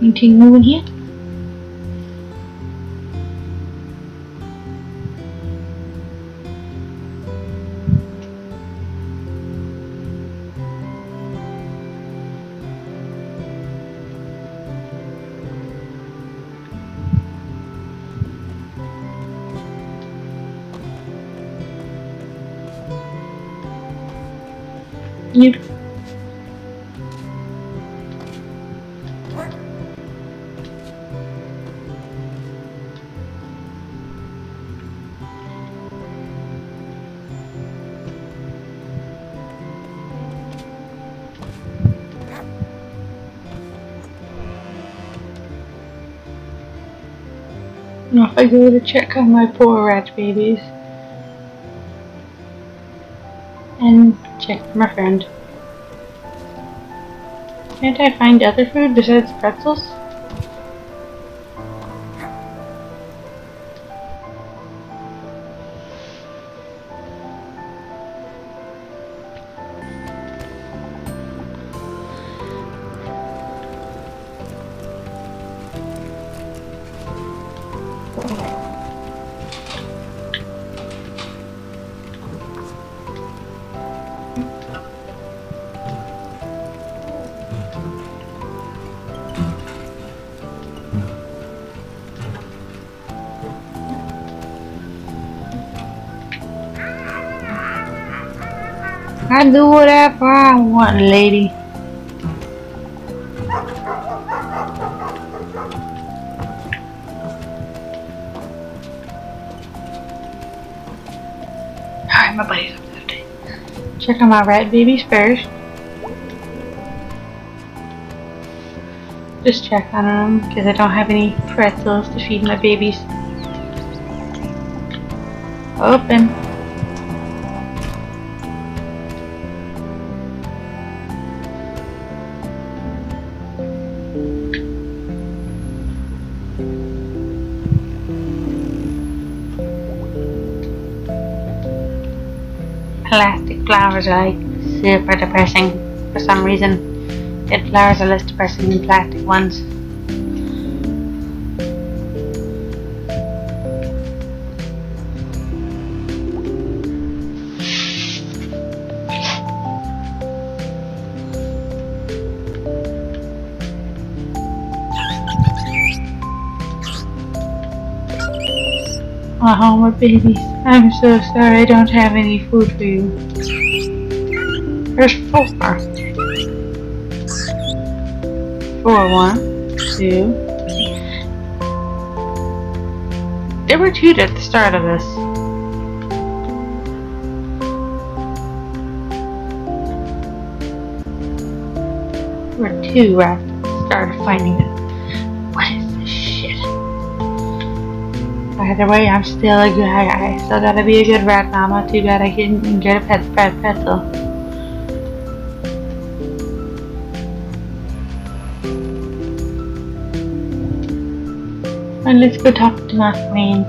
B: Anything new in here? I go to check on my poor rat babies and check for my friend. Can't I find other food besides pretzels?
A: I do whatever I want, lady.
B: Alright, my buddy's up there.
A: Check on my rat babies first. Just check on them because I don't have any pretzels to feed my babies. Open. Are like super depressing for some reason. Dead flowers are less depressing than plastic ones. My babies. I'm so sorry I don't have any food for you. Oh, Four. Four, one, two. There were two at the start of this. There were two right at the start of finding it. What is this shit? Either way, I'm still a good. I, I still gotta be a good rat mama. Too bad I couldn't get a pet pet pretzel. And let's go talk to my friend.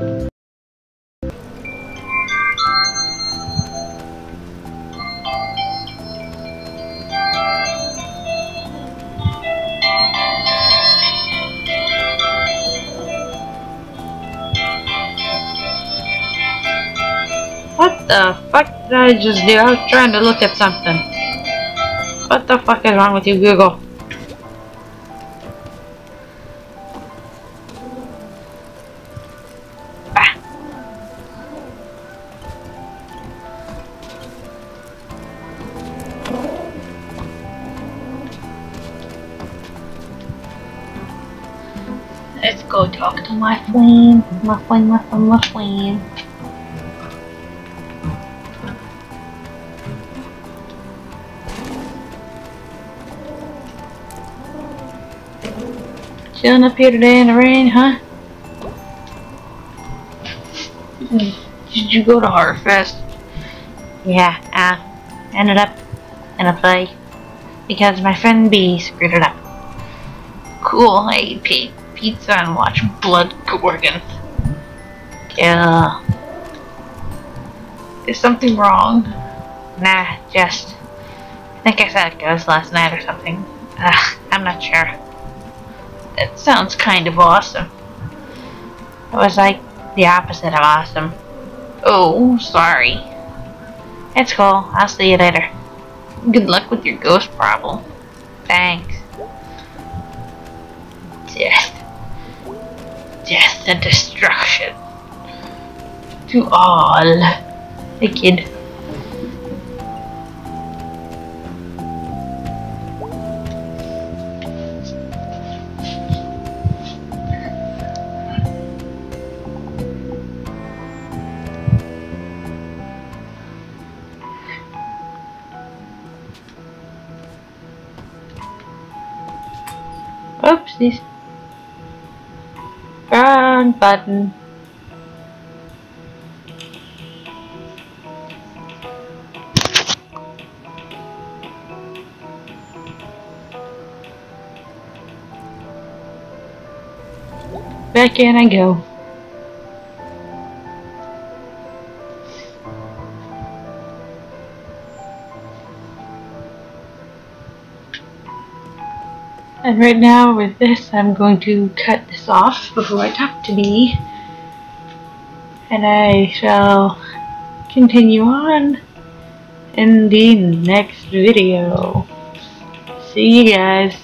A: What the fuck did I just do? I was trying to look at something. What the fuck is wrong with you, Google?
B: Talk to my friend.
A: My friend, my friend, my friend. Chilling up here today in the rain, huh?
B: Did you go to Harfest?
A: Yeah, uh, ended up in a play because my friend Bea screwed it up.
B: Cool, I pi- pizza and watch Blood Gorgon.
A: Yeah,
B: Is something wrong?
A: nah, just I think I saw a ghost last night or something. Ugh, I'm not sure.
B: That sounds kind of awesome.
A: It was like the opposite of awesome.
B: Oh, sorry.
A: It's cool. I'll see you later.
B: Good luck with your ghost problem.
A: Thanks.
B: Death. Death and destruction. To all.
A: Hey, kid. Oopsies. Wrong button. Back in I go. And right now with this, I'm going to cut this off before I talk to me. And I shall continue on in the next video. See you guys.